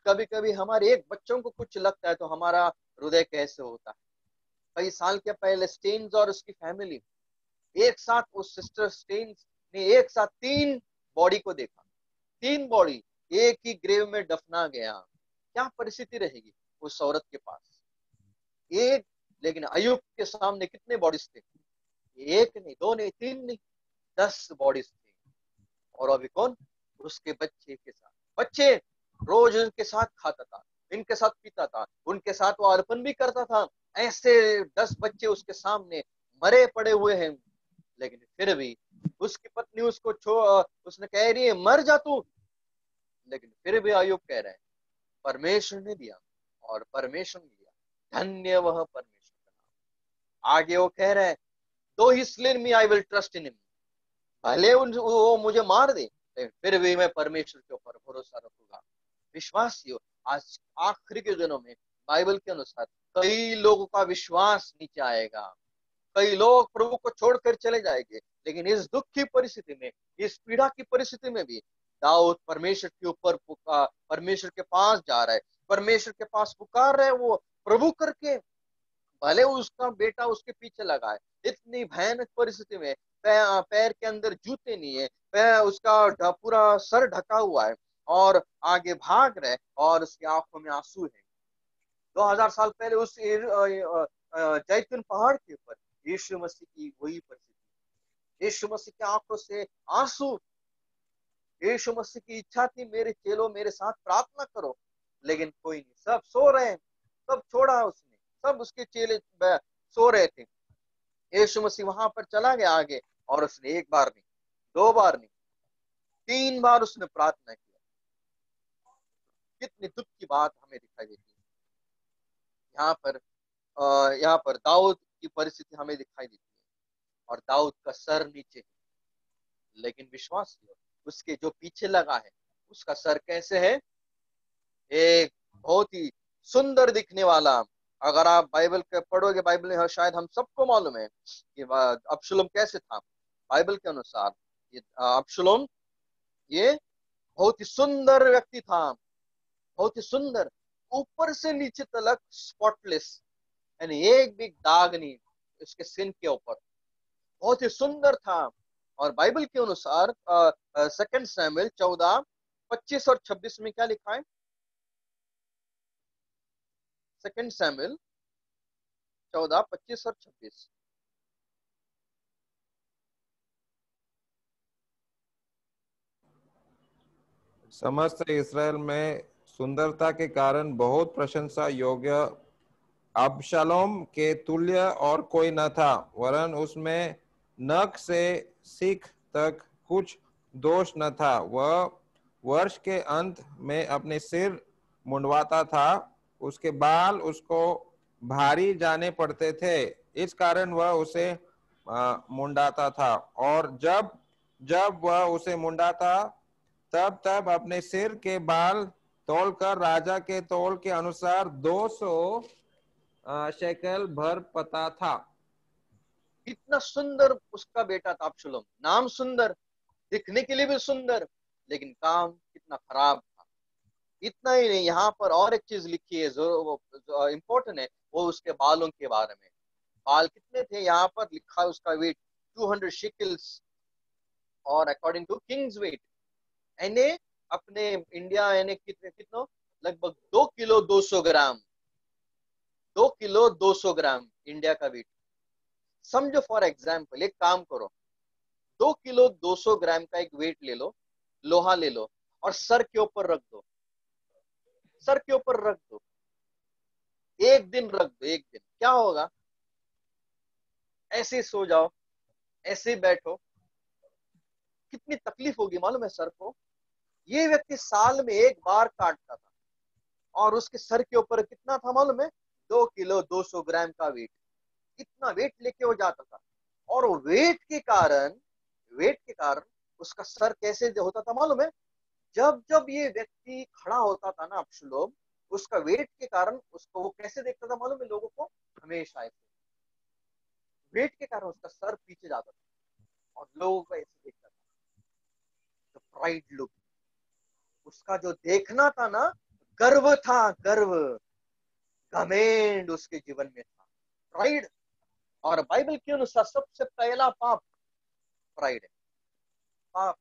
कभी कभी हमारे एक बच्चों को कुछ लगता है तो हमारा हृदय कैसे होता है? कई साल के पहले स्टेन्स और उसकी फैमिली। एक साथ उस सिस्टर स्टेन्स ने एक साथ तीन बॉडी को देखा। तीन बॉडी एक ही ग्रेव में दफना गया। क्या परिस्थिति रहेगी उस औरत के पास? एक, लेकिन अयुब के सामने कितने बॉडीज थे? एक नहीं, दो नहीं, तीन नहीं, दस बॉडीज थे। और अभी कौन? उसके बच्चे के साथ। बच्चे रोज उनके साथ खाता था, इनके साथ पीता था, उनके साथ वो अर्पण भी करता था। ऐसे दस बच्चे उसके सामने मरे पड़े हुए हैं। लेकिन फिर भी उसकी पत्नी उसको छो उसने कह रही है, मर जा तू। लेकिन फिर भी आयुब कह रहे हैं, परमेश्वर ने दिया और परमेश्वर ने दिया धन्य वह परमेश्वर का नाम। आगे वो कह रहे हैं, दो ही स्लिन मी आई विल ट्रस्ट इन भले उन, वो मुझे मार दे, लेकिन फिर भी मैं परमेश्वर के ऊपर भरोसा रखूँगा। विश्वास आज आखिरी के दिनों में बाइबल के अनुसार कई लोगों का विश्वास नीचे आएगा। कई लोग प्रभु को छोड़कर चले जाएँगे, लेकिन इस दुख की परिस्थिति में, इस पीड़ा की परिस्थिति में भी दाऊद परमेश्वर के ऊपर परमेश्वर के पास जा रहा है। परमेश्वर के पास पुकार रहे वो प्रभु करके, भले उसका बेटा उसके पीछे लगा है, इतनी भयानक परिस्थिति में पैर के अंदर जूते नहीं है उसका पूरा सर ढका हुआ है और आगे भाग रहे और उसकी आँखों में आँसू है। 2000 साल पहले उस जैतून पहाड़ के ऊपर यीशु मसीह की वही परिस्थिति। यीशु मसीह की आँखों से आँसू। यीशु मसीह की इच्छा थी, मेरे चेलो मेरे साथ प्रार्थना करो, लेकिन कोई नहीं। सब सो रहे हैं, सब छोड़ा उसने, सब उसके चेले सो रहे थे। यीशु मसीह वहाँ पर चला गया आगे, और उसने एक बार नहीं, दो बार नहीं, तीन बार उसने प्रार्थना किया कितनी दुख की बात हमें दिखाई देती है। यहाँ पर यहाँ पर दाऊद की परिस्थिति हमें दिखाई देती है। और दाऊद का सर नीचे है, लेकिन विश्वास उसके जो पीछे लगा है, उसका सर कैसे है? एक बहुत ही सुंदर दिखने वाला अगर आप बाइबल के पढ़ोगे, बाइबल में शायद हम सबको मालूम है कि अबशुलम कैसे था। बाइबल के अनुसार ये अबशुलम ये बहुत ही सुंदर व्यक्ति था। बहुत ही सुंदर, ऊपर से नीचे तलक स्पॉटलेस यानी एक भी दाग नहीं इसके सिन के ऊपर। बहुत ही सुंदर था। और बाइबल के अनुसार सेकंड सैमुअल चौदह, पच्चीस और छब्बीस में क्या लिखा है? सेकंड सैमुअल चौदह, पच्चीस और छब्बीस। समस्त इसराइल में सुंदरता के कारण बहुत प्रशंसा योग्य अबशालोम के तुल्य और कोई न था, वरन उसमें नख से सीख तक कुछ दोष न था। वह वर्ष के अंत में अपने सिर मुंडवाता था। उसके बाल उसको भारी जाने पड़ते थे। इस कारण वह उसे मुंडाता था। और जब जब वह उसे मुंडाता, तब तब अपने सिर के बाल तोलकर राजा के तोल के अनुसार 200 शेकल भर पता था। इतना सुंदर उसका बेटा था अबशुलम। नाम सुंदर, दिखने के लिए भी सुंदर, लेकिन काम कितना खराब था। इतना ही नहीं, यहाँ पर और एक चीज़ लिखी है जो इम्पोर्टेंट है, वो उसके बालों के बारे में। बाल कितने थे? यहाँ पर लिखा है उसका वेट 200 शिकल्स और अकॉर्डिंग टू किंग्स वेट यानी अपने इंडिया यानी कितने, कितनो? लगभग दो किलो दो सौ ग्राम। दो किलो दो सौ ग्राम इंडिया का वेट समझो फॉर एग्ज़ाम्पल एक काम करो, दो किलो दो सौ ग्राम का एक वेट ले लो, लोहा ले लो और सर के ऊपर रख दो। सर के ऊपर रख दो। एक दिन रख दो, एक दिन। क्या होगा? ऐसे सो जाओ, ऐसे बैठो। कितनी तकलीफ़ होगी मालूम है सर को? ये व्यक्ति साल में एक बार काटता था और उसके सर के ऊपर कितना था मालूम है? दो किलो दो सौ ग्राम का वेट इतना वेट लेके वो जाता था। और वेट के कारण वेट के कारण उसका सर कैसे होता था मालूम है? जब जब ये व्यक्ति खड़ा होता था ना अक्षलोम उसका वेट के कारण उसको वो कैसे देखता था मालूम है? लोगों को हमेशा ऐसे। वेट के कारण उसका सर पीछे जाता था और लोगों को ऐसे देखता था। प्राइड लुक उसका जो देखना था ना, गर्व था, गर्व। घमेंड उसके जीवन में था। प्राइड और बाइबल के अनुसार सबसे पहला पाप प्राइड है। पाप।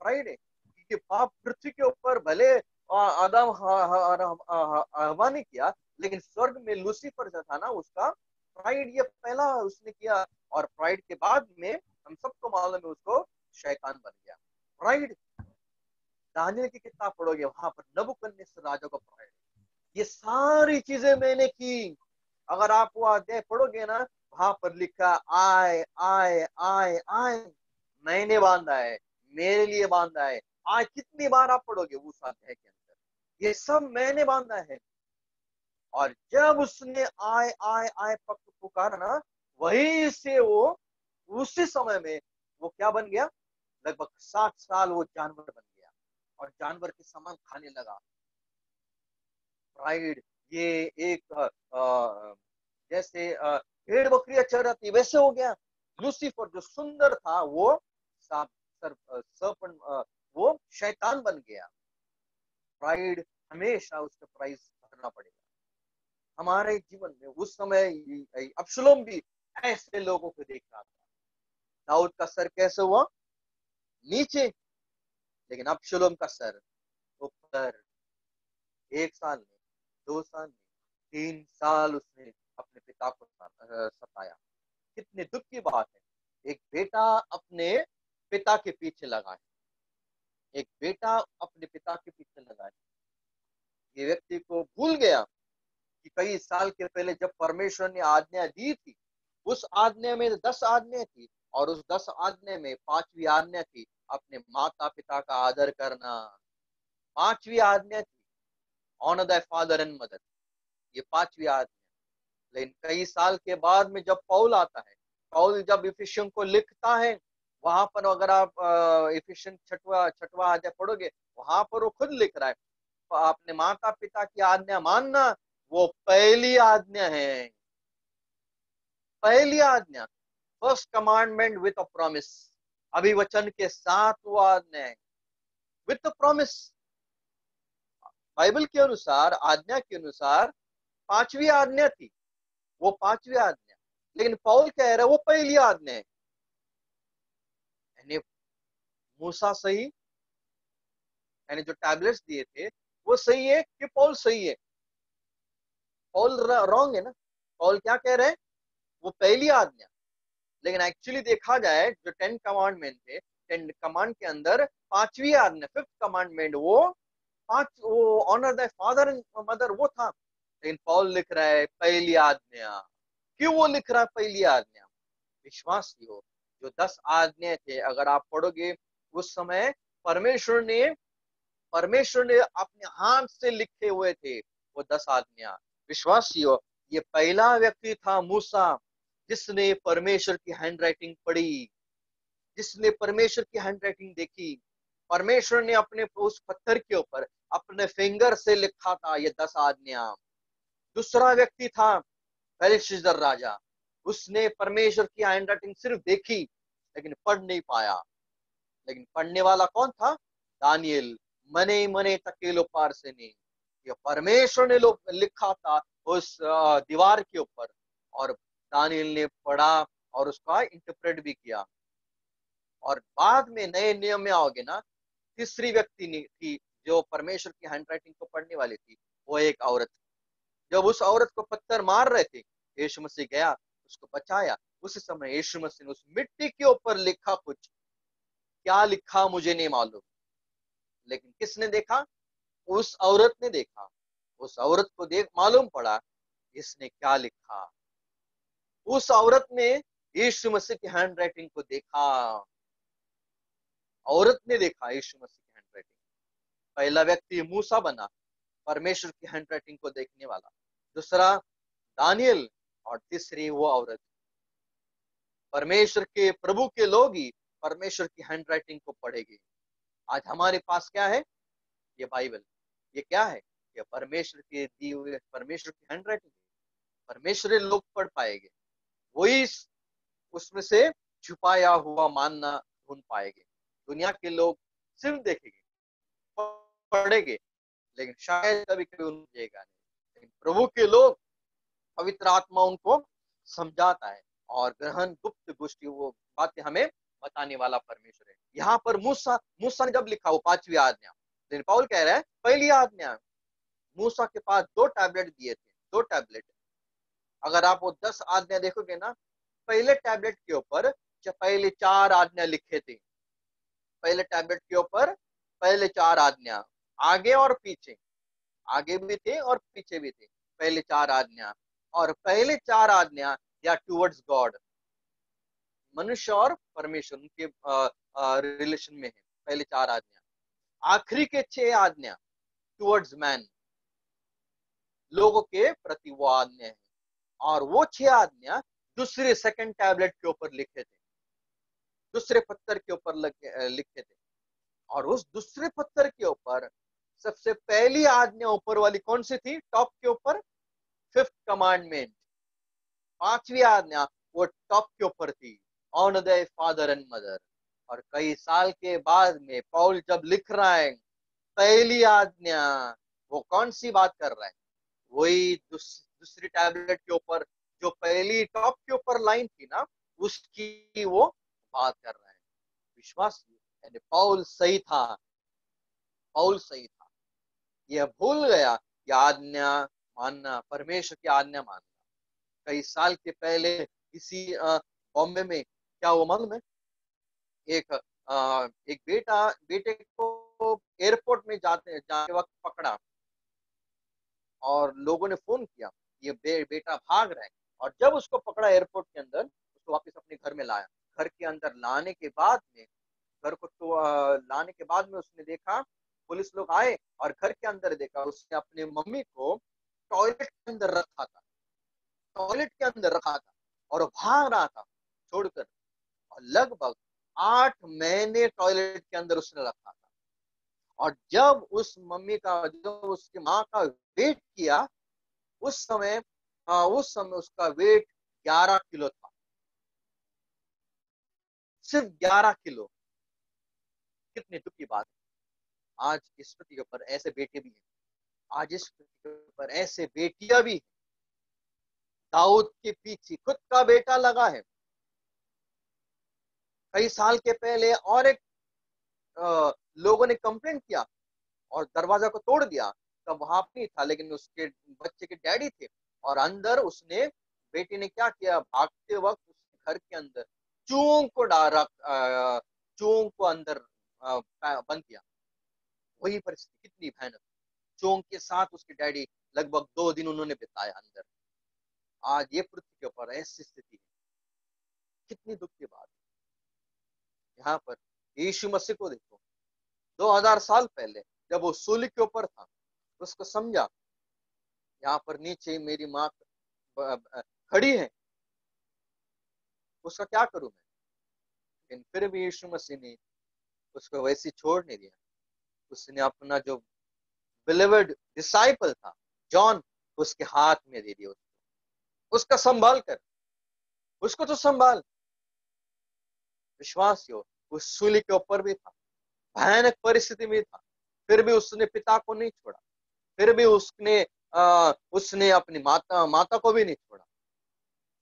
प्राइड है क्योंकि पाप पृथ्वी के ऊपर भले आदम हवा ने किया, लेकिन स्वर्ग में लूसीफर जो था ना, उसका प्राइड ये पहला उसने किया और प्राइड के बाद में हम सबको मालूम है उसको शैतान बन गया। प्राइड दानियल की किताब पढ़ोगे, वहाँ पर नबुकन्नेसर राजा का प्राइड ये सारी चीज़ें मैंने की। अगर आप वो अध्याय पढ़ोगे ना, वहाँ पर लिखा, आए आए आए आए, मैंने बांधा है, मेरे लिए बांधा है। आज कितनी बार आप पढ़ोगे उस अध्याय के अंदर ये सब मैंने बांधा है। और जब उसने आए आए आए पक पुकारा ना, वही से वो, उसी समय में वो क्या बन गया? लगभग साठ साल वो जानवर बन गया। और जानवर के समान खाने लगा। प्राइड ये एक आ, जैसे भेड़ बकरियाँ चढ़ रही वैसे हो गया। लूसीफर जो सुंदर था वो सर्पन वो शैतान बन गया। प्राइड हमेशा उसका प्राइस भरना पड़ेगा। हमारे जीवन में उस समय अबशलोम भी ऐसे लोगों को देख रहा था। दाऊद का सर कैसे हुआ? नीचे। लेकिन अबशलोम का सर ऊपर। एक साल में दो साल में, तीन साल उसने अपने पिता को सताया। कितने दुख की बात है। एक बेटा अपने पिता के पीछे लगा है एक बेटा अपने पिता के पीछे लगा है ये व्यक्ति को भूल गया कि कई साल के पहले जब परमेश्वर ने आज्ञा दी थी, उस आज्ञा में दस आज्ञा थी और उस दस आज्ञा में पांचवी आज्ञा थी अपने माता पिता का आदर करना। पांचवी आज्ञा थी। On the father and mother ये पांचवी आज्ञा लेकिन कई साल के बाद में जब पौल आता है पौल जब इफिशियन को लिखता है, वहाँ पर अगर आप इफिशियन छठवा छठवा अध्याय पढ़ोगे, वहाँ पर वो खुद लिख रहा है अपने माता, पिता की आज्ञा मानना, वो पहली आज्ञा है। पहली आज्ञा। First commandment with a promise अभिवचन के साथ वो आज्ञा है। विथ अ प्रॉमिस बाइबल के अनुसार, आज्ञा के अनुसार पांचवी आज्ञा थी। वो पांचवी आज्ञा। लेकिन पौल कह रहा है, वो पहली आज्ञा है। मूसा सही, यानी जो टैबलेट्स दिए थे, वो सही है कि पॉल सही है? पौल रॉन्ग है ना? पॉल क्या कह रहे हैं? वो पहली आज्ञा। लेकिन एक्चुअली देखा जाए, जो टेन कमांडमेंट थे टेन कमांड के अंदर पांचवी आज्ञा फिफ्थ कमांडमेंट वो पाँच, वो honour the father and mother वो था। लेकिन पॉल लिख रहा है, पहली आज्ञा। क्यों वो लिख रहा है पहली आज्ञा? विश्वास हो, जो दस आज्ञा थे, अगर आप पढ़ोगे, उस समय परमेश्वर ने परमेश्वर ने अपने हाथ से लिखे हुए थे, वो दस आज्ञा। विश्वासी हो, ये पहला व्यक्ति था मूसा, जिसने परमेश्वर की हैंड राइटिंग पढ़ी। जिसने परमेश्वर की हैंड राइटिंग देखी। परमेश्वर ने अपने उस पत्थर के ऊपर अपने फिंगर से लिखा था ये दस आज्ञा दूसरा व्यक्ति था बेलिशर राजा। उसने परमेश्वर की हैंड राइटिंग सिर्फ़ देखी, लेकिन पढ़ नहीं पाया। लेकिन पढ़ने वाला कौन था? दानियल। मने मने तकेलो पार से नहीं। ये परमेश्वर ने लोग लिखा था उस दीवार के ऊपर। और दानियल ने पढ़ा और उसका इंटरप्रेट भी किया। और बाद में नए नियम में आओगे ना, तीसरी व्यक्ति थी जो परमेश्वर की हैंड राइटिंग को पढ़ने वाली थी, वो एक औरत जब उस औरत को पत्थर मार रहे थे, यीशु मसीह गया, उसको बचाया, उस समय यीशु मसीह ने उस मिट्टी के ऊपर लिखा कुछ। क्या लिखा मुझे नहीं मालूम। लेकिन किसने देखा? उस औरत ने देखा। उस औरत को देख मालूम पड़ा, इसने क्या लिखा। उस औरत ने यीशु मसीह की हैंड राइटिंग को देखा। औरत ने देखा, यीशु मसीह पहला व्यक्ति मूसा बना, परमेश्वर की हैंड राइटिंग को देखने वाला। दूसरा, दानियल और तीसरी वो औरत। परमेश्वर के प्रभु के लोग ही परमेश्वर की हैंड राइटिंग को पढ़ेगी। आज हमारे पास क्या है? ये बाइबल। ये क्या है? ये परमेश्वर के दी हुए परमेश्वर की हैंड राइटिंग परमेश्वर लोग पढ़ पाएँगे। वही उसमें से छुपाया हुआ मानना ढूंढ पाएँगे। दुनिया के लोग सिर्फ़ देखेंगे। पढ़ेंगे, लेकिन शायद कभी कभी उन्हें नहीं। लेकिन प्रभु के लोग पवित्र आत्मा उनको समझाता है और ग्रहण गुप्त गोष्ठी, वो बातें हमें बताने वाला परमेश्वर है। यहाँ पर मूसा मूसा ने जब लिखा वो पांचवी आज्ञा, लेकिन पाउल कह रहा है, पहली आज्ञा, मूसा के पास दो टैबलेट दिए थे, दो टैबलेट। अगर आप वो दस आज्ञा देखोगे ना, पहले टैबलेट के ऊपर पहले चार आज्ञा लिखे थे। पहले टैबलेट के ऊपर पहले चार आज्ञा। आगे और पीछे। आगे भी थे और पीछे भी थे। पहले चार आज्ञा और पहले चार आज्ञा या टूवर्ड्स गॉड मनुष्य और परमेश्वर उनके रिलेशन में है। पहले चार आज्ञा। आखिरी के छह आज्ञा टूवर्ड्स मैन लोगों के प्रति वो आज्ञा है। और वो छह आज्ञा दूसरे सेकंड टैबलेट के ऊपर लिखे थे। दूसरे पत्थर के ऊपर लिखे थे। और उस दूसरे पत्थर के ऊपर सबसे पहली आज्ञा ऊपर वाली कौन सी थी? टॉप के ऊपर फिफ्थ कमांडमेंट। पांचवी आज्ञा वो टॉप के ऊपर थी on the father and mother. और कई साल के बाद में पॉल जब लिख रहा है, पहली आज्ञा, वो कौन सी बात कर रहा है? वही दूसरी टैबलेट के ऊपर, जो पहली टॉप के ऊपर लाइन थी ना, उसकी वो बात कर रहा है। विश्वास पौल सही था। पौल सही था यह भूल गया कि आज्ञा मानना परमेश्वर की आज्ञा मानना। कई साल के पहले किसी बॉम्बे में क्या वो मालूम है? एक आ, एक बेटा बेटे को एयरपोर्ट में जाते जाते वक्त पकड़ा और लोगों ने फ़ोन किया ये बे, बेटा भाग रहा है। और जब उसको पकड़ा एयरपोर्ट के अंदर उसको वापस अपने घर में लाया। घर के अंदर लाने के बाद में घर को तो लाने के बाद में उसने देखा पुलिस लोग आए और घर के अंदर देखा उसने अपने मम्मी को टॉयलेट के अंदर रखा था। टॉयलेट के अंदर रखा था और भाग रहा था छोड़कर। और लगभग आठ महीने टॉयलेट के अंदर उसने रखा था। और जब उस मम्मी का जब उसकी माँ का वेट किया उस समय आ, उस समय उसका वेट ग्यारह किलो था। सिर्फ़ ग्यारह किलो। कितनी दुख बात है। आज इस पृथ्वी के ऊपर ऐसे बेटे भी हैं। आज इस पृथ्वी के ऊपर ऐसे बेटियाँ भी हैं। दाऊद के पीछे खुद का बेटा लगा है। कई साल के पहले और एक लोगों ने कंप्लेंट किया और दरवाज़ा को तोड़ दिया। तब वहाँ पर नहीं था, लेकिन उसके बच्चे के डैडी थे और अंदर उसने, बेटी ने क्या किया? भागते वक्त उसके घर के अंदर चूंग को डाल चोंग को अंदर बंद किया। वही परिस्थिति कितनी भयानक चोंग के साथ उसके डैडी लगभग दो दिन उन्होंने बिताया अंदर। आज ये पृथ्वी के ऊपर ऐसी स्थिति है। कितनी दुख की बात यहाँ पर यीशु मसीह को देखो। 2000 साल पहले जब वो सूली के ऊपर था उसको समझा, यहाँ पर नीचे मेरी माँ खड़ी है। उसका क्या करूँ मैं? लेकिन फिर भी यीशु मसीह ने उसको वैसे छोड़ नहीं दिया। उसने अपना जो बिलीवर्ड डिसाइपल था जॉन उसके हाथ में दे दिया उसको। उसका संभाल कर उसको तो संभाल। विश्वास हो उस सूली के ऊपर भी था भयानक परिस्थिति में था फिर भी उसने पिता को नहीं छोड़ा फिर भी उसने आ, उसने अपनी माता माता को भी नहीं छोड़ा।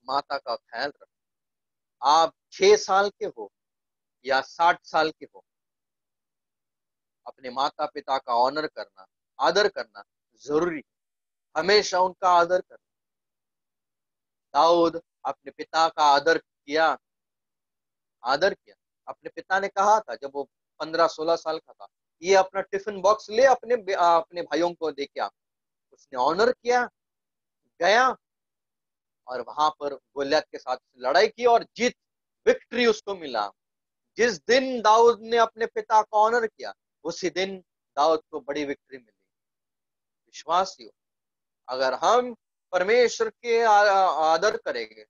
माता का ख्याल रखा आप छह साल के हो या साठ साल के हो अपने माता पिता का ऑनर करना, आदर करना ज़रूरी है। हमेशा उनका आदर करना। दाऊद अपने पिता का आदर किया। आदर किया। अपने पिता ने कहा था, जब वो पंद्रह सोलह साल का था, ये अपना टिफ़िन बॉक्स ले अपने अपने भाइयों को दे के उसने ऑनर किया, गया और वहाँ पर गोलियत के साथ लड़ाई की और जीत विक्ट्री उसको मिला। जिस दिन दाऊद ने अपने पिता को ऑनर किया उसी दिन दाऊद को बड़ी विक्ट्री मिली। विश्वास हो अगर हम परमेश्वर के आदर करेंगे,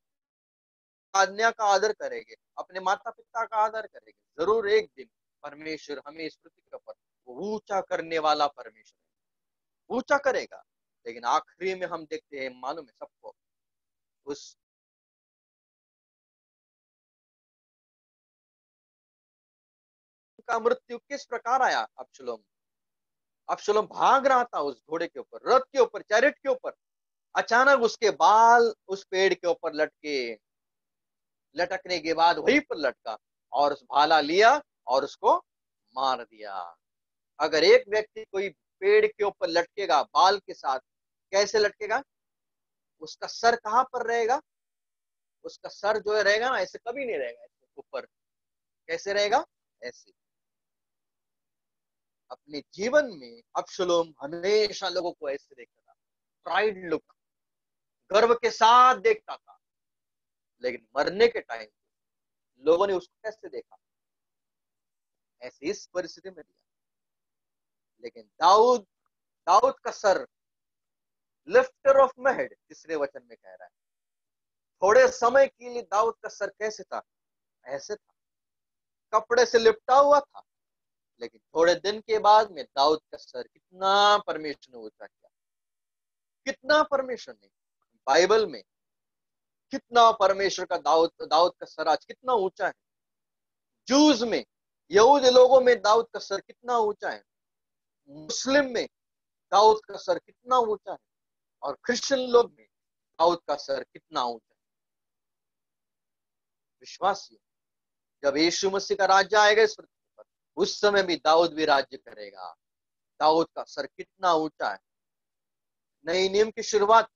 आज्ञा का आदर करेंगे, अपने माता पिता का आदर करेंगे, ज़रूर एक दिन परमेश्वर हमें इस पृथ्वी के ऊपर ऊँचा करने वाला परमेश्वर ऊँचा करेगा, लेकिन आखिरी में हम देखते हैं, मालूम है सबको, उस का मृत्यु किस प्रकार आया? अबशलोम। अबशलोम भाग रहा था उस घोड़े के ऊपर, रथ के ऊपर, चैरिट के ऊपर। अचानक उसके बाल उस पेड़ के ऊपर लटके। लटकने के बाद वहीं पर लटका और उस भाला लिया और उसको मार दिया। अगर एक व्यक्ति कोई पेड़ के ऊपर लटकेगा, बाल के साथ, कैसे लटकेगा? उसका सर कहाँ पर रहेगा? उसका सर जो रहेगा ना, ऐसे कभी नहीं रहेगा ऊपर। कैसे रहेगा? ऐसे। अपने जीवन में अबशलोम हमेशा लोगों को ऐसे देखता था। प्राइड लुक गर्व के साथ देखता था। लेकिन मरने के टाइम लोगों ने उसको कैसे देखा? ऐसी इस परिस्थिति में दिया। लेकिन दाऊद दाऊद का सर लिफ्टर ऑफ़ महड तीसरे वचन में कह रहा है। थोड़े समय के लिए दाऊद का सर कैसे था? ऐसे था। कपड़े से लिपटा हुआ था। लेकिन थोड़े दिन के बाद में दाऊद का सर कितना परमेश्वर ने ऊँचा किया। कितना परमेश्वर ने? बाइबल में कितना परमेश्वर का दाऊद दाऊद का सर आज कितना ऊँचा है? जूज में, यहूद लोगों में दाऊद का सर कितना ऊँचा है? मुस्लिम में दाऊद का सर कितना ऊँचा है? और क्रिश्चियन लोग में दाऊद का सर कितना ऊँचा है? विश्वासी जब यीशु मसीह का राज्य आएगा, इस उस समय भी दाऊद भी राज्य करेगा। दाऊद का सर कितना ऊँचा है। नई नियम की शुरुआत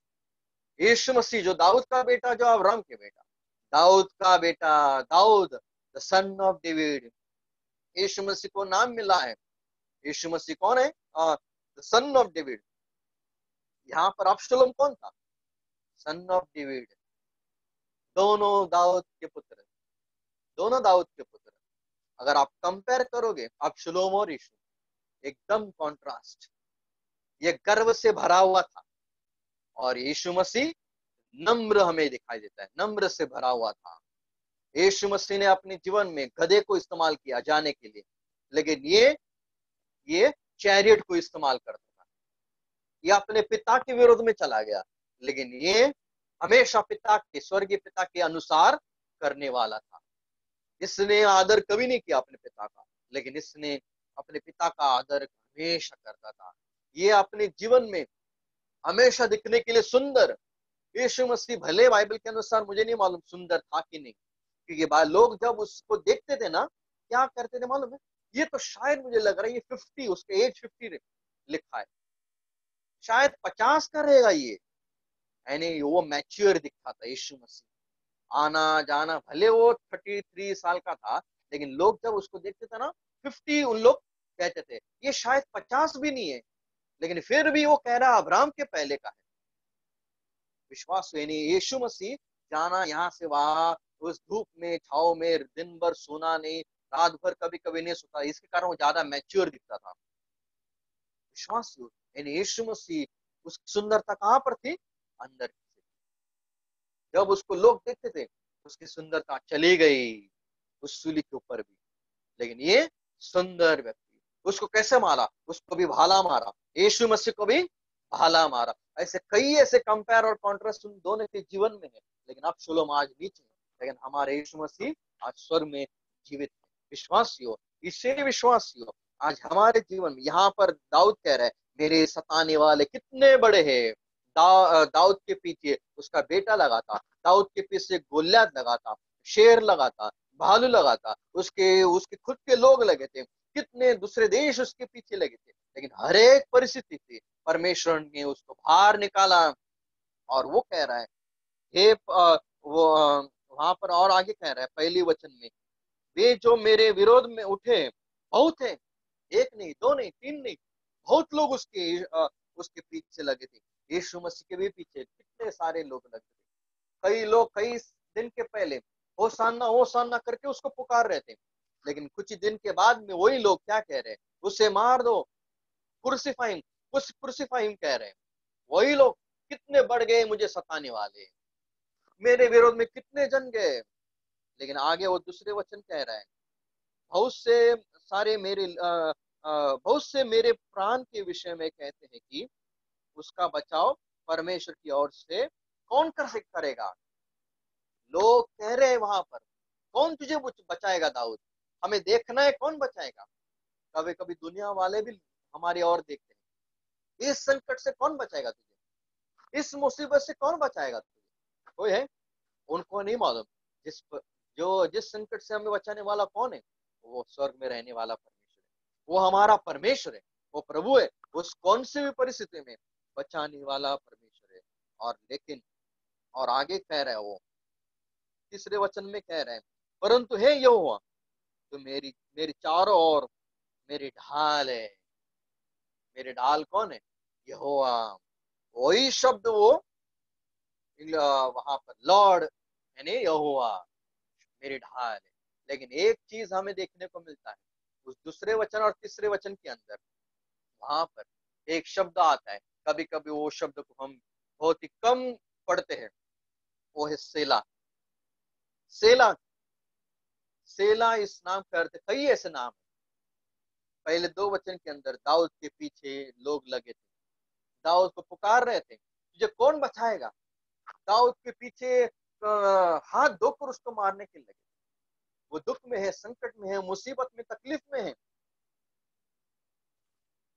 यीशु मसीह, जो दाऊद का बेटा, जो अब्राम के बेटा। दाऊद का बेटा दाऊद द सन ऑफ़ डेविड यीशु मसीह को नाम मिला है। यीशु मसीह कौन है? द सन ऑफ़ डेविड यहाँ पर अब्शलोम कौन था? सन ऑफ़ डेविड दोनों दाऊद के पुत्र। दोनों दाऊद के पुत्र। अगर आप कंपेयर करोगे अब्शलोम और यीशु एकदम कॉन्ट्रास्ट ये गर्व से भरा हुआ था। और यीशु मसीह नम्र हमें दिखाई देता है, नम्र से भरा हुआ था। यीशु मसीह ने अपने जीवन में गधे को इस्तेमाल किया जाने के लिए, लेकिन ये ये चैरियट को इस्तेमाल करता था। ये अपने पिता के विरोध में चला गया, लेकिन ये हमेशा पिता के, स्वर्गीय पिता के अनुसार करने वाला था। इसने आदर कभी नहीं किया अपने पिता का, लेकिन इसने अपने पिता का आदर हमेशा करता था। ये अपने जीवन में हमेशा दिखने के लिए सुंदर। यीशु मसीह भले बाइबल के अनुसार मुझे नहीं मालूम सुंदर था कि नहीं, क्योंकि लोग जब उसको देखते थे ना, क्या करते थे मालूम है? ये तो शायद मुझे लग रहा है ये फिफ्टी उसके एज फिफ्टी लिखा है। शायद पचास का रहेगा ये। यानी वो मैच्योर दिखता था यीशु मसीह। आना जाना, भले वो थर्टी थ्री साल का था, लेकिन लोग जब उसको देखते थे ना फिफ्टी उन लोग कहते थे, ये शायद पचास भी नहीं है। लेकिन फिर भी वो कह रहा अब्राम के पहले का है। विश्वास यानी यीशु मसीह जाना यहाँ से वहाँ, उस धूप में, छाव में, दिन भर सोना नहीं, रात भर कभी कभी नहीं सोता, इसके कारण वो ज़्यादा मैच्योर दिखता था। विश्वास यानी यीशु मसीह उसकी सुंदरता कहाँ पर थी? अंदर जब उसको लोग देखते थे, उसकी सुंदरता चली गई उस सूली के ऊपर भी। लेकिन ये सुंदर व्यक्ति, उसको कैसे मारा? उसको भी भाला मारा। यीशु मसीह को भी भाला मारा। ऐसे कई ऐसे कंपेयर और कॉन्ट्रास्ट उन दोनों के जीवन में है। लेकिन अब शुलोम आज नीचे लेकिन हमारे यीशु मसीह आज स्वर में जीवित है। विश्वासियों इससे हो आज हमारे जीवन में यहाँ पर दाऊद कह रहे मेरे सताने वाले कितने बड़े हैं? दाऊद के पीछे उसका बेटा लगा था दाऊद के पीछे गोल्यात लगा था शेर लगा था भालू लगा था उसके उसके खुद के लोग लगे थे, कितने दूसरे देश उसके पीछे लगे थे, लेकिन हर एक परिस्थिति थी परमेश्वर ने उसको बाहर निकाला और वो कह रहा है, हे वो वहाँ पर और आगे कह रहा है, पहली वचन में, वे जो मेरे विरोध में उठे, बहुत है, एक नहीं, दो नहीं, तीन नहीं, बहुत लोग उसके उसके पीछे लगे थे यीशु मसीह के भी पीछे कितने सारे लोग लगे थे। कई लोग कई दिन के पहले हो सान्ना हो सान्ना करके उसको पुकार रहे थे। लेकिन कुछ दिन के बाद में वही लोग क्या कह रहे हैं? उसे मार दो। कुर्सिफाइम कुछ कुर्सिफाइम कह रहे हैं। वही लोग कितने बढ़ गए, मुझे सताने वाले। मेरे विरोध में कितने जन गए। लेकिन आगे वो दूसरे वचन कह रहा है, बहुत से सारे मेरे बहुत से मेरे प्राण के विषय में कहते हैं कि उसका बचाव परमेश्वर की ओर से। कौन कर करेगा? लोग कह रहे हैं वहाँ पर, कौन तुझे बचाएगा दाऊद? हमें देखना है कौन बचाएगा? कभी कभी दुनिया वाले भी हमारी ओर देखते हैं। इस संकट से कौन बचाएगा तुझे? इस मुसीबत से कौन बचाएगा तुझे? कोई है? उनको नहीं मालूम। जिस जो, जिस संकट से हमें बचाने वाला कौन है? वो स्वर्ग में रहने वाला परमेश्वर है। वो हमारा परमेश्वर है। वो प्रभु है। उस कौन सी भी परिस्थिति में बचाने वाला परमेश्वर है। और लेकिन, और आगे कह रहे वो, तीसरे वचन में कह रहे हैं, परंतु हे यहोवा तो मेरी मेरी चारों ओर मेरी ढाल है। मेरे ढाल कौन है? यहोवा। वही शब्द वो वहाँ पर, लॉर्ड, यानी यहोवा, मेरी ढाल है। लेकिन एक चीज़ हमें देखने को मिलता है, उस दूसरे वचन और तीसरे वचन के अंदर, वहाँ पर एक शब्द आता है कभी कभी वो शब्द को हम बहुत ही कम पढ़ते हैं, वो है सेला। सेला सेला इस नाम का अर्थ कई ऐसे नाम है। पहले दो वचन के अंदर, दाऊद के पीछे लोग लगे थे। दाऊद को पुकार रहे थे, तुझे कौन बचाएगा? दाऊद के पीछे हाथ धोकर उसको मारने के लगे। वो दुख में है, संकट में है, मुसीबत में, तकलीफ़ में है।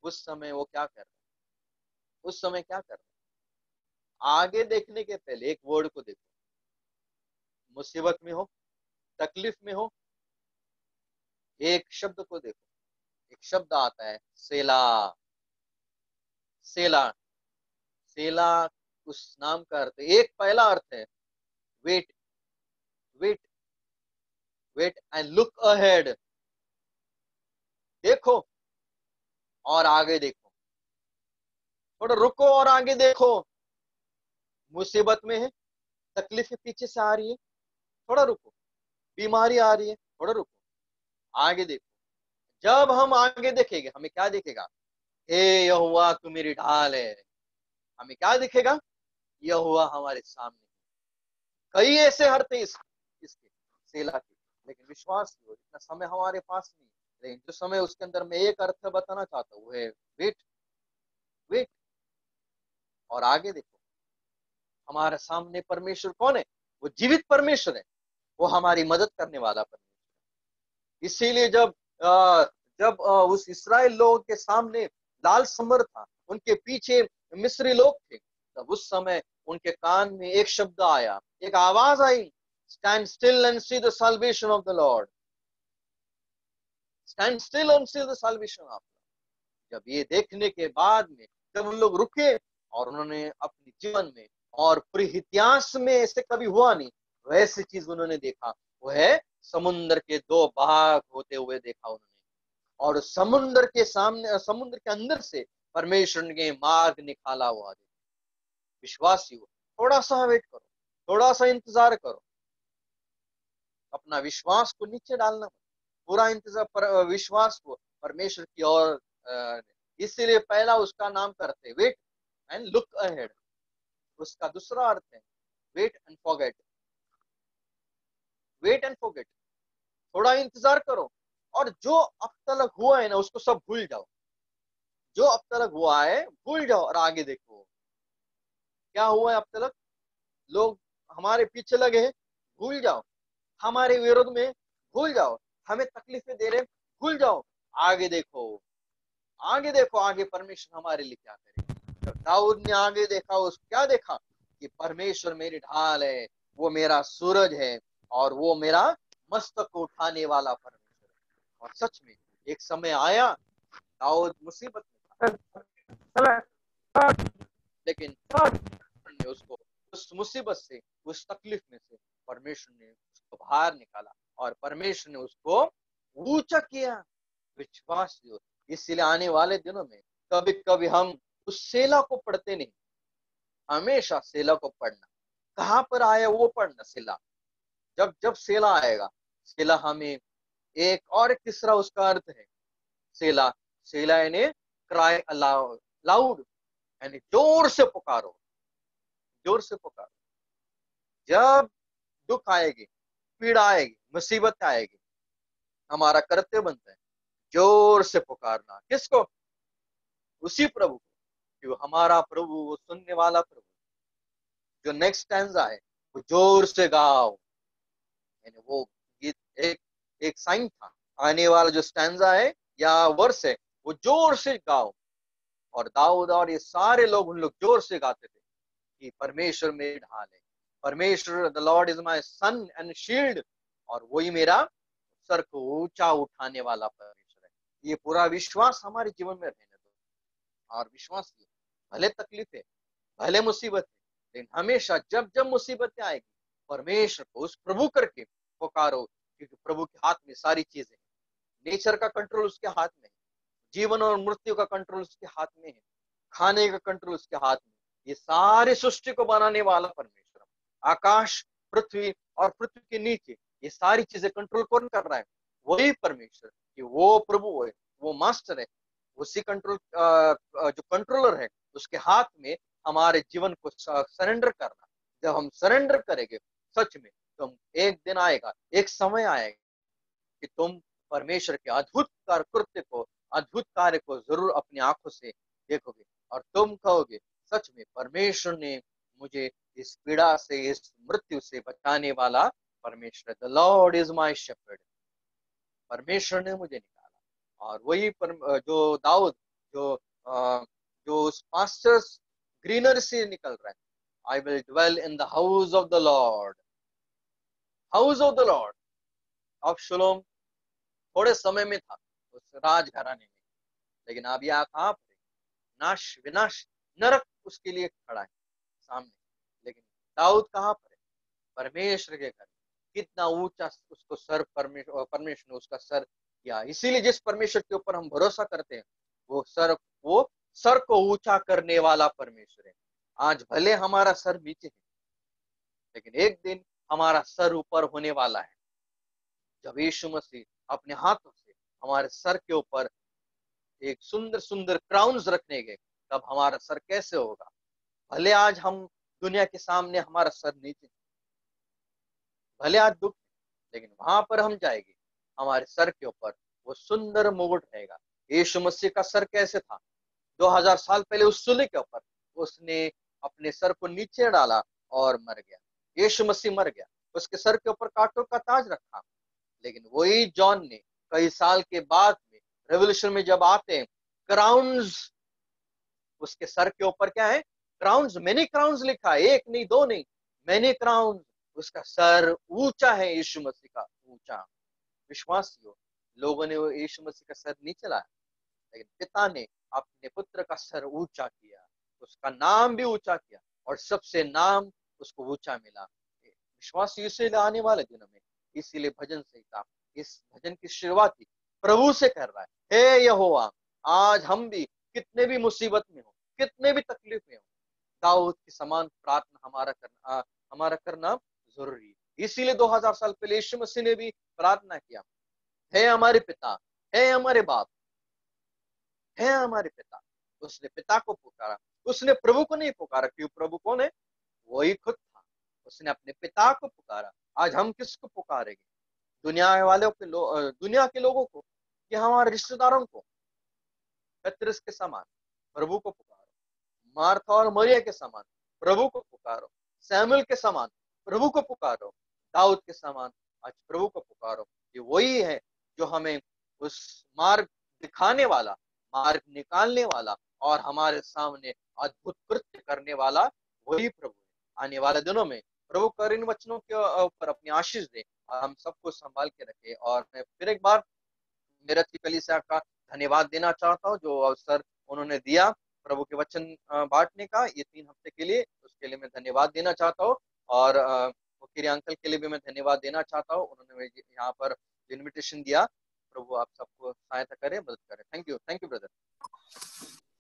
उस समय वो क्या कर रहे उस समय क्या कर आगे देखने के पहले एक वर्ड को देखो। मुसीबत में हो, तकलीफ़ में हो, एक शब्द को देखो। एक शब्द आता है, सेला। सेला। सेला उस नाम का अर्थ एक पहला अर्थ है wait wait wait and look ahead देखो और आगे देखो। थोड़ा रुको और आगे देखो। मुसीबत में है, तकलीफ़ पीछे से आ रही है। थोड़ा रुको, बीमारी आ रही है, थोड़ा रुको, आगे देखो। जब हम आगे देखेंगे, हमें क्या देखेगा? हे यहुआ तू मेरी ढाल है। हमें क्या दिखेगा? हुआ हमारे सामने। कई ऐसे हरते इस, इसके, सेला के। लेकिन विश्वास हो इतना समय हमारे पास नहीं। लेकिन जो समय उसके अंदर मैं एक अर्थ बताना चाहता हूँ, वो है वेट वेट और आगे देखो, हमारे सामने परमेश्वर कौन है? वो जीवित परमेश्वर है। वो हमारी मदद करने वाला परमेश्वर। इसीलिए जब जब उस इसराइल लोगों के सामने लाल समर था, उनके पीछे मिस्री लोग थे, तब उस समय उनके कान में एक शब्द आया, एक आवाज़ आई stand still and see the salvation of the lord stand still and see the salvation of जब ये देखने के बाद में, जब उन लोग रुके और उन्होंने अपने जीवन में और पूरे इतिहास में ऐसे कभी हुआ नहीं। वैसी चीज़ उन्होंने देखा। वो है समुन्द्र के दो भाग होते हुए देखा उन्होंने। और समुन्द्र के सामने, समुद्र के अंदर से परमेश्वर ने मार्ग निकाला हुआ विश्वासी हो थोड़ा सा वेट करो थोड़ा सा इंतज़ार करो। अपना विश्वास को नीचे डालना पूरा इंतज़ार, पर, विश्वास को परमेश्वर की ओर इसीलिए पहला उसका नाम करते वेट एंड लुक अहेड उसका दूसरा अर्थ है wait and forget wait and forget थोड़ा इंतज़ार करो और जो अब तक हुआ है ना, उसको सब भूल जाओ। जो अब तक हुआ है, भूल जाओ और आगे देखो। क्या हुआ है अब तक लोग हमारे पीछे लगे हैं, भूल जाओ। हमारे विरोध में भूल जाओ। हमें तकलीफें दे रहे भूल जाओ। आगे देखो। आगे देखो, आगे परमेश्वर हमारे लिए क्या करे जब दाऊद ने आगे देखा, उस क्या देखा? कि परमेश्वर मेरी ढाल है, वो मेरा सूरज है और वो मेरा मस्तक को उठाने वाला परमेश्वर और सच में, एक समय आया, दाऊद मुसीबत में था। लेकिन उसको, उस मुसीबत से, उस तकलीफ़ में से परमेश्वर ने उसको बाहर निकाला और परमेश्वर ने उसको ऊँचा किया, विश्वास इसलिए आने वाले दिनों में कभी कभी हम उस सेला को पढ़ते नहीं, हमेशा सेला को पढ़ना। कहाँ पर आया वो पढ़ना सेला? जब जब सेला आएगा, सेला हमें एक और तीसरा उसका अर्थ है। सेला सेला यानी क्राई अलाउड लाउड, यानी ज़ोर से पुकारो। ज़ोर से पुकारो। जब दुख आएगी, पीड़ा आएगी, मुसीबत आएगी, हमारा कर्तव्य बनता है ज़ोर से पुकारना। किसको? उसी प्रभु को। कि हमारा प्रभु, वो सुनने वाला प्रभु। जो नेक्स्ट स्टैंडा है, वो ज़ोर से गाओ। यानी वो गीत एक एक साइन था। आने वाला जो स्टैंडा है, या वर्ष है, वो ज़ोर से गाओ। और दाऊद और ये सारे लोग, उन लोग ज़ोर से गाते थे कि परमेश्वर मेरी ढाल है। परमेश्वर the lord is my sun and shield और वही मेरा सर को ऊँचा उठाने वाला परमेश्वर है। ये पूरा विश्वास हमारे जीवन में रहने दो। और विश्वास भले तकलीफ़, भले मुसीबत, लेकिन हमेशा जब जब मुसीबतें आएगी, परमेश्वर को उस प्रभु करके पुकारो, क्योंकि प्रभु के हाथ में सारी चीज़ें नेचर का कंट्रोल उसके हाथ में है, जीवन और मृत्यु का कंट्रोल उसके हाथ में है, खाने का कंट्रोल उसके हाथ में ये सारे सृष्टि को बनाने वाला परमेश्वर आकाश, पृथ्वी और पृथ्वी के नीचे ये सारी चीज़ें कंट्रोल कौन कर रहा है? वही परमेश्वर, कि वो प्रभु है, वो मास्टर है उसी कंट्रोल जो कंट्रोलर है उसके हाथ में हमारे जीवन को सरेंडर करना। जब हम सरेंडर करेंगे, सच में तो एक दिन आएगा, एक समय आएगा कि तुम परमेश्वर के अद्भुत कार्य कृत्य को, अद्भुत कार्य को ज़रूर अपनी आँखों से देखोगे और तुम कहोगे, सच में परमेश्वर ने मुझे इस पीड़ा से, इस मृत्यु से बचाने वाला परमेश्वर the lord is my shepherd परमेश्वर ने मुझे निकाला और वही जो दाऊद, जो जो पास्टर्स ग्रीनर से निकल रहा है। I will dwell in the house of the lord house of the lord अब शुलोम, थोड़े समय में था, उस राजघराने में। लेकिन अब यहाँ पर नाश, विनाश, नरक उसके लिए खड़ा है, सामने। लेकिन दाऊद कहाँ पर है? परमेश्वर के घर। कितना ऊँचा उसको सर परमेश्वर परमेश्वर ने उसका सर किया। इसीलिए जिस परमेश्वर के ऊपर हम भरोसा करते हैं, वो सर, वो सर को ऊँचा करने वाला परमेश्वर है। आज भले हमारा सर नीचे है, लेकिन एक दिन हमारा सर ऊपर होने वाला है। जब यीशु मसीह अपने हाथों से हमारे सर के ऊपर एक सुंदर सुंदर क्राउन्स रखने गए, तब हमारा सर कैसे होगा? भले आज हम दुनिया के सामने हमारा सर नीचे भले आज दुख लेकिन वहाँ पर हम जाएँगे, हमारे सर के ऊपर वो सुंदर मुकुट रहेगा। यीशु मसीह का सर कैसे था? 2000 साल पहले उस सुली के ऊपर उसने अपने सर को नीचे डाला और मर गया। यीशु मसीह मर गया। उसके सर के ऊपर कांटों का ताज रखा। लेकिन वही जॉन ने कई साल के बाद में रेवोल्यूशन में जब आते हैं, क्राउन्स, उसके सर के ऊपर क्या है? क्राउन्स, मैनी क्राउन्स लिखा है। एक नहीं, दो नहीं। मैनी क्राउन्स, उसका सर ऊँचा है यीशु मसीह का ऊँचा। विश्वासियों, लोगों ने वो यीशु मसीह का सर नहीं चलाया लेकिन पिता ने अपने पुत्र का सर ऊँचा किया, उसका नाम भी ऊँचा किया और सबसे नाम उसको ऊँचा मिला। विश्वास इसलिए आने वाले दिनों में, इसीलिए भजन संहिता, इस भजन की शुरुआत ही प्रभु से कर रहा है। हे यहोवा, आज हम भी कितने भी मुसीबत में हो, कितने भी तकलीफ़ में हो, दाऊद की समान प्रार्थना हमारा करना हमारा करना ज़रूरी है। इसीलिए 2000 साल पहले यीशु मसीह ने भी प्रार्थना किया, हे हमारे पिता, हे हमारे बाप है, हमारे पिता। उसने पिता को पुकारा। उसने प्रभु को नहीं पुकारा, क्यों? प्रभु कौन है? वही खुद था। उसने अपने पिता को पुकारा। आज हम किसको पुकारेंगे? दुनिया वालों के दुनिया के लोगों को कि हमारे रिश्तेदारों को? पत्रस के समान, प्रभु को पुकारो। मार्था और मरिया के समान, प्रभु को पुकारो। सैमुअल के समान, प्रभु को पुकारो। दाऊद के समान, आज प्रभु को पुकारो। ये वही है जो हमें उस मार्ग दिखाने वाला मार्ग निकालने वाला और हमारे सामने अद्भुत कृत्य करने वाला वही प्रभु है। आने वाले दिनों में प्रभु कर इन वचनों के ऊपर अपनी आशीष दे और हम सबको संभाल के रखे। और मैं फिर एक बार मेरठ की कलीसिया का धन्यवाद देना चाहता हूँ, जो अवसर उन्होंने दिया प्रभु के वचन बांटने का। ये तीन हफ़्ते के लिए उसके लिए मैं धन्यवाद देना चाहता हूँ और मुखिरी अंकल के लिए भी मैं धन्यवाद देना चाहता हूँ। उन्होंने यहाँ पर इन्विटेशन दिया। प्रभु आप सबको सहायता करे मदद करे। Thank you thank you brother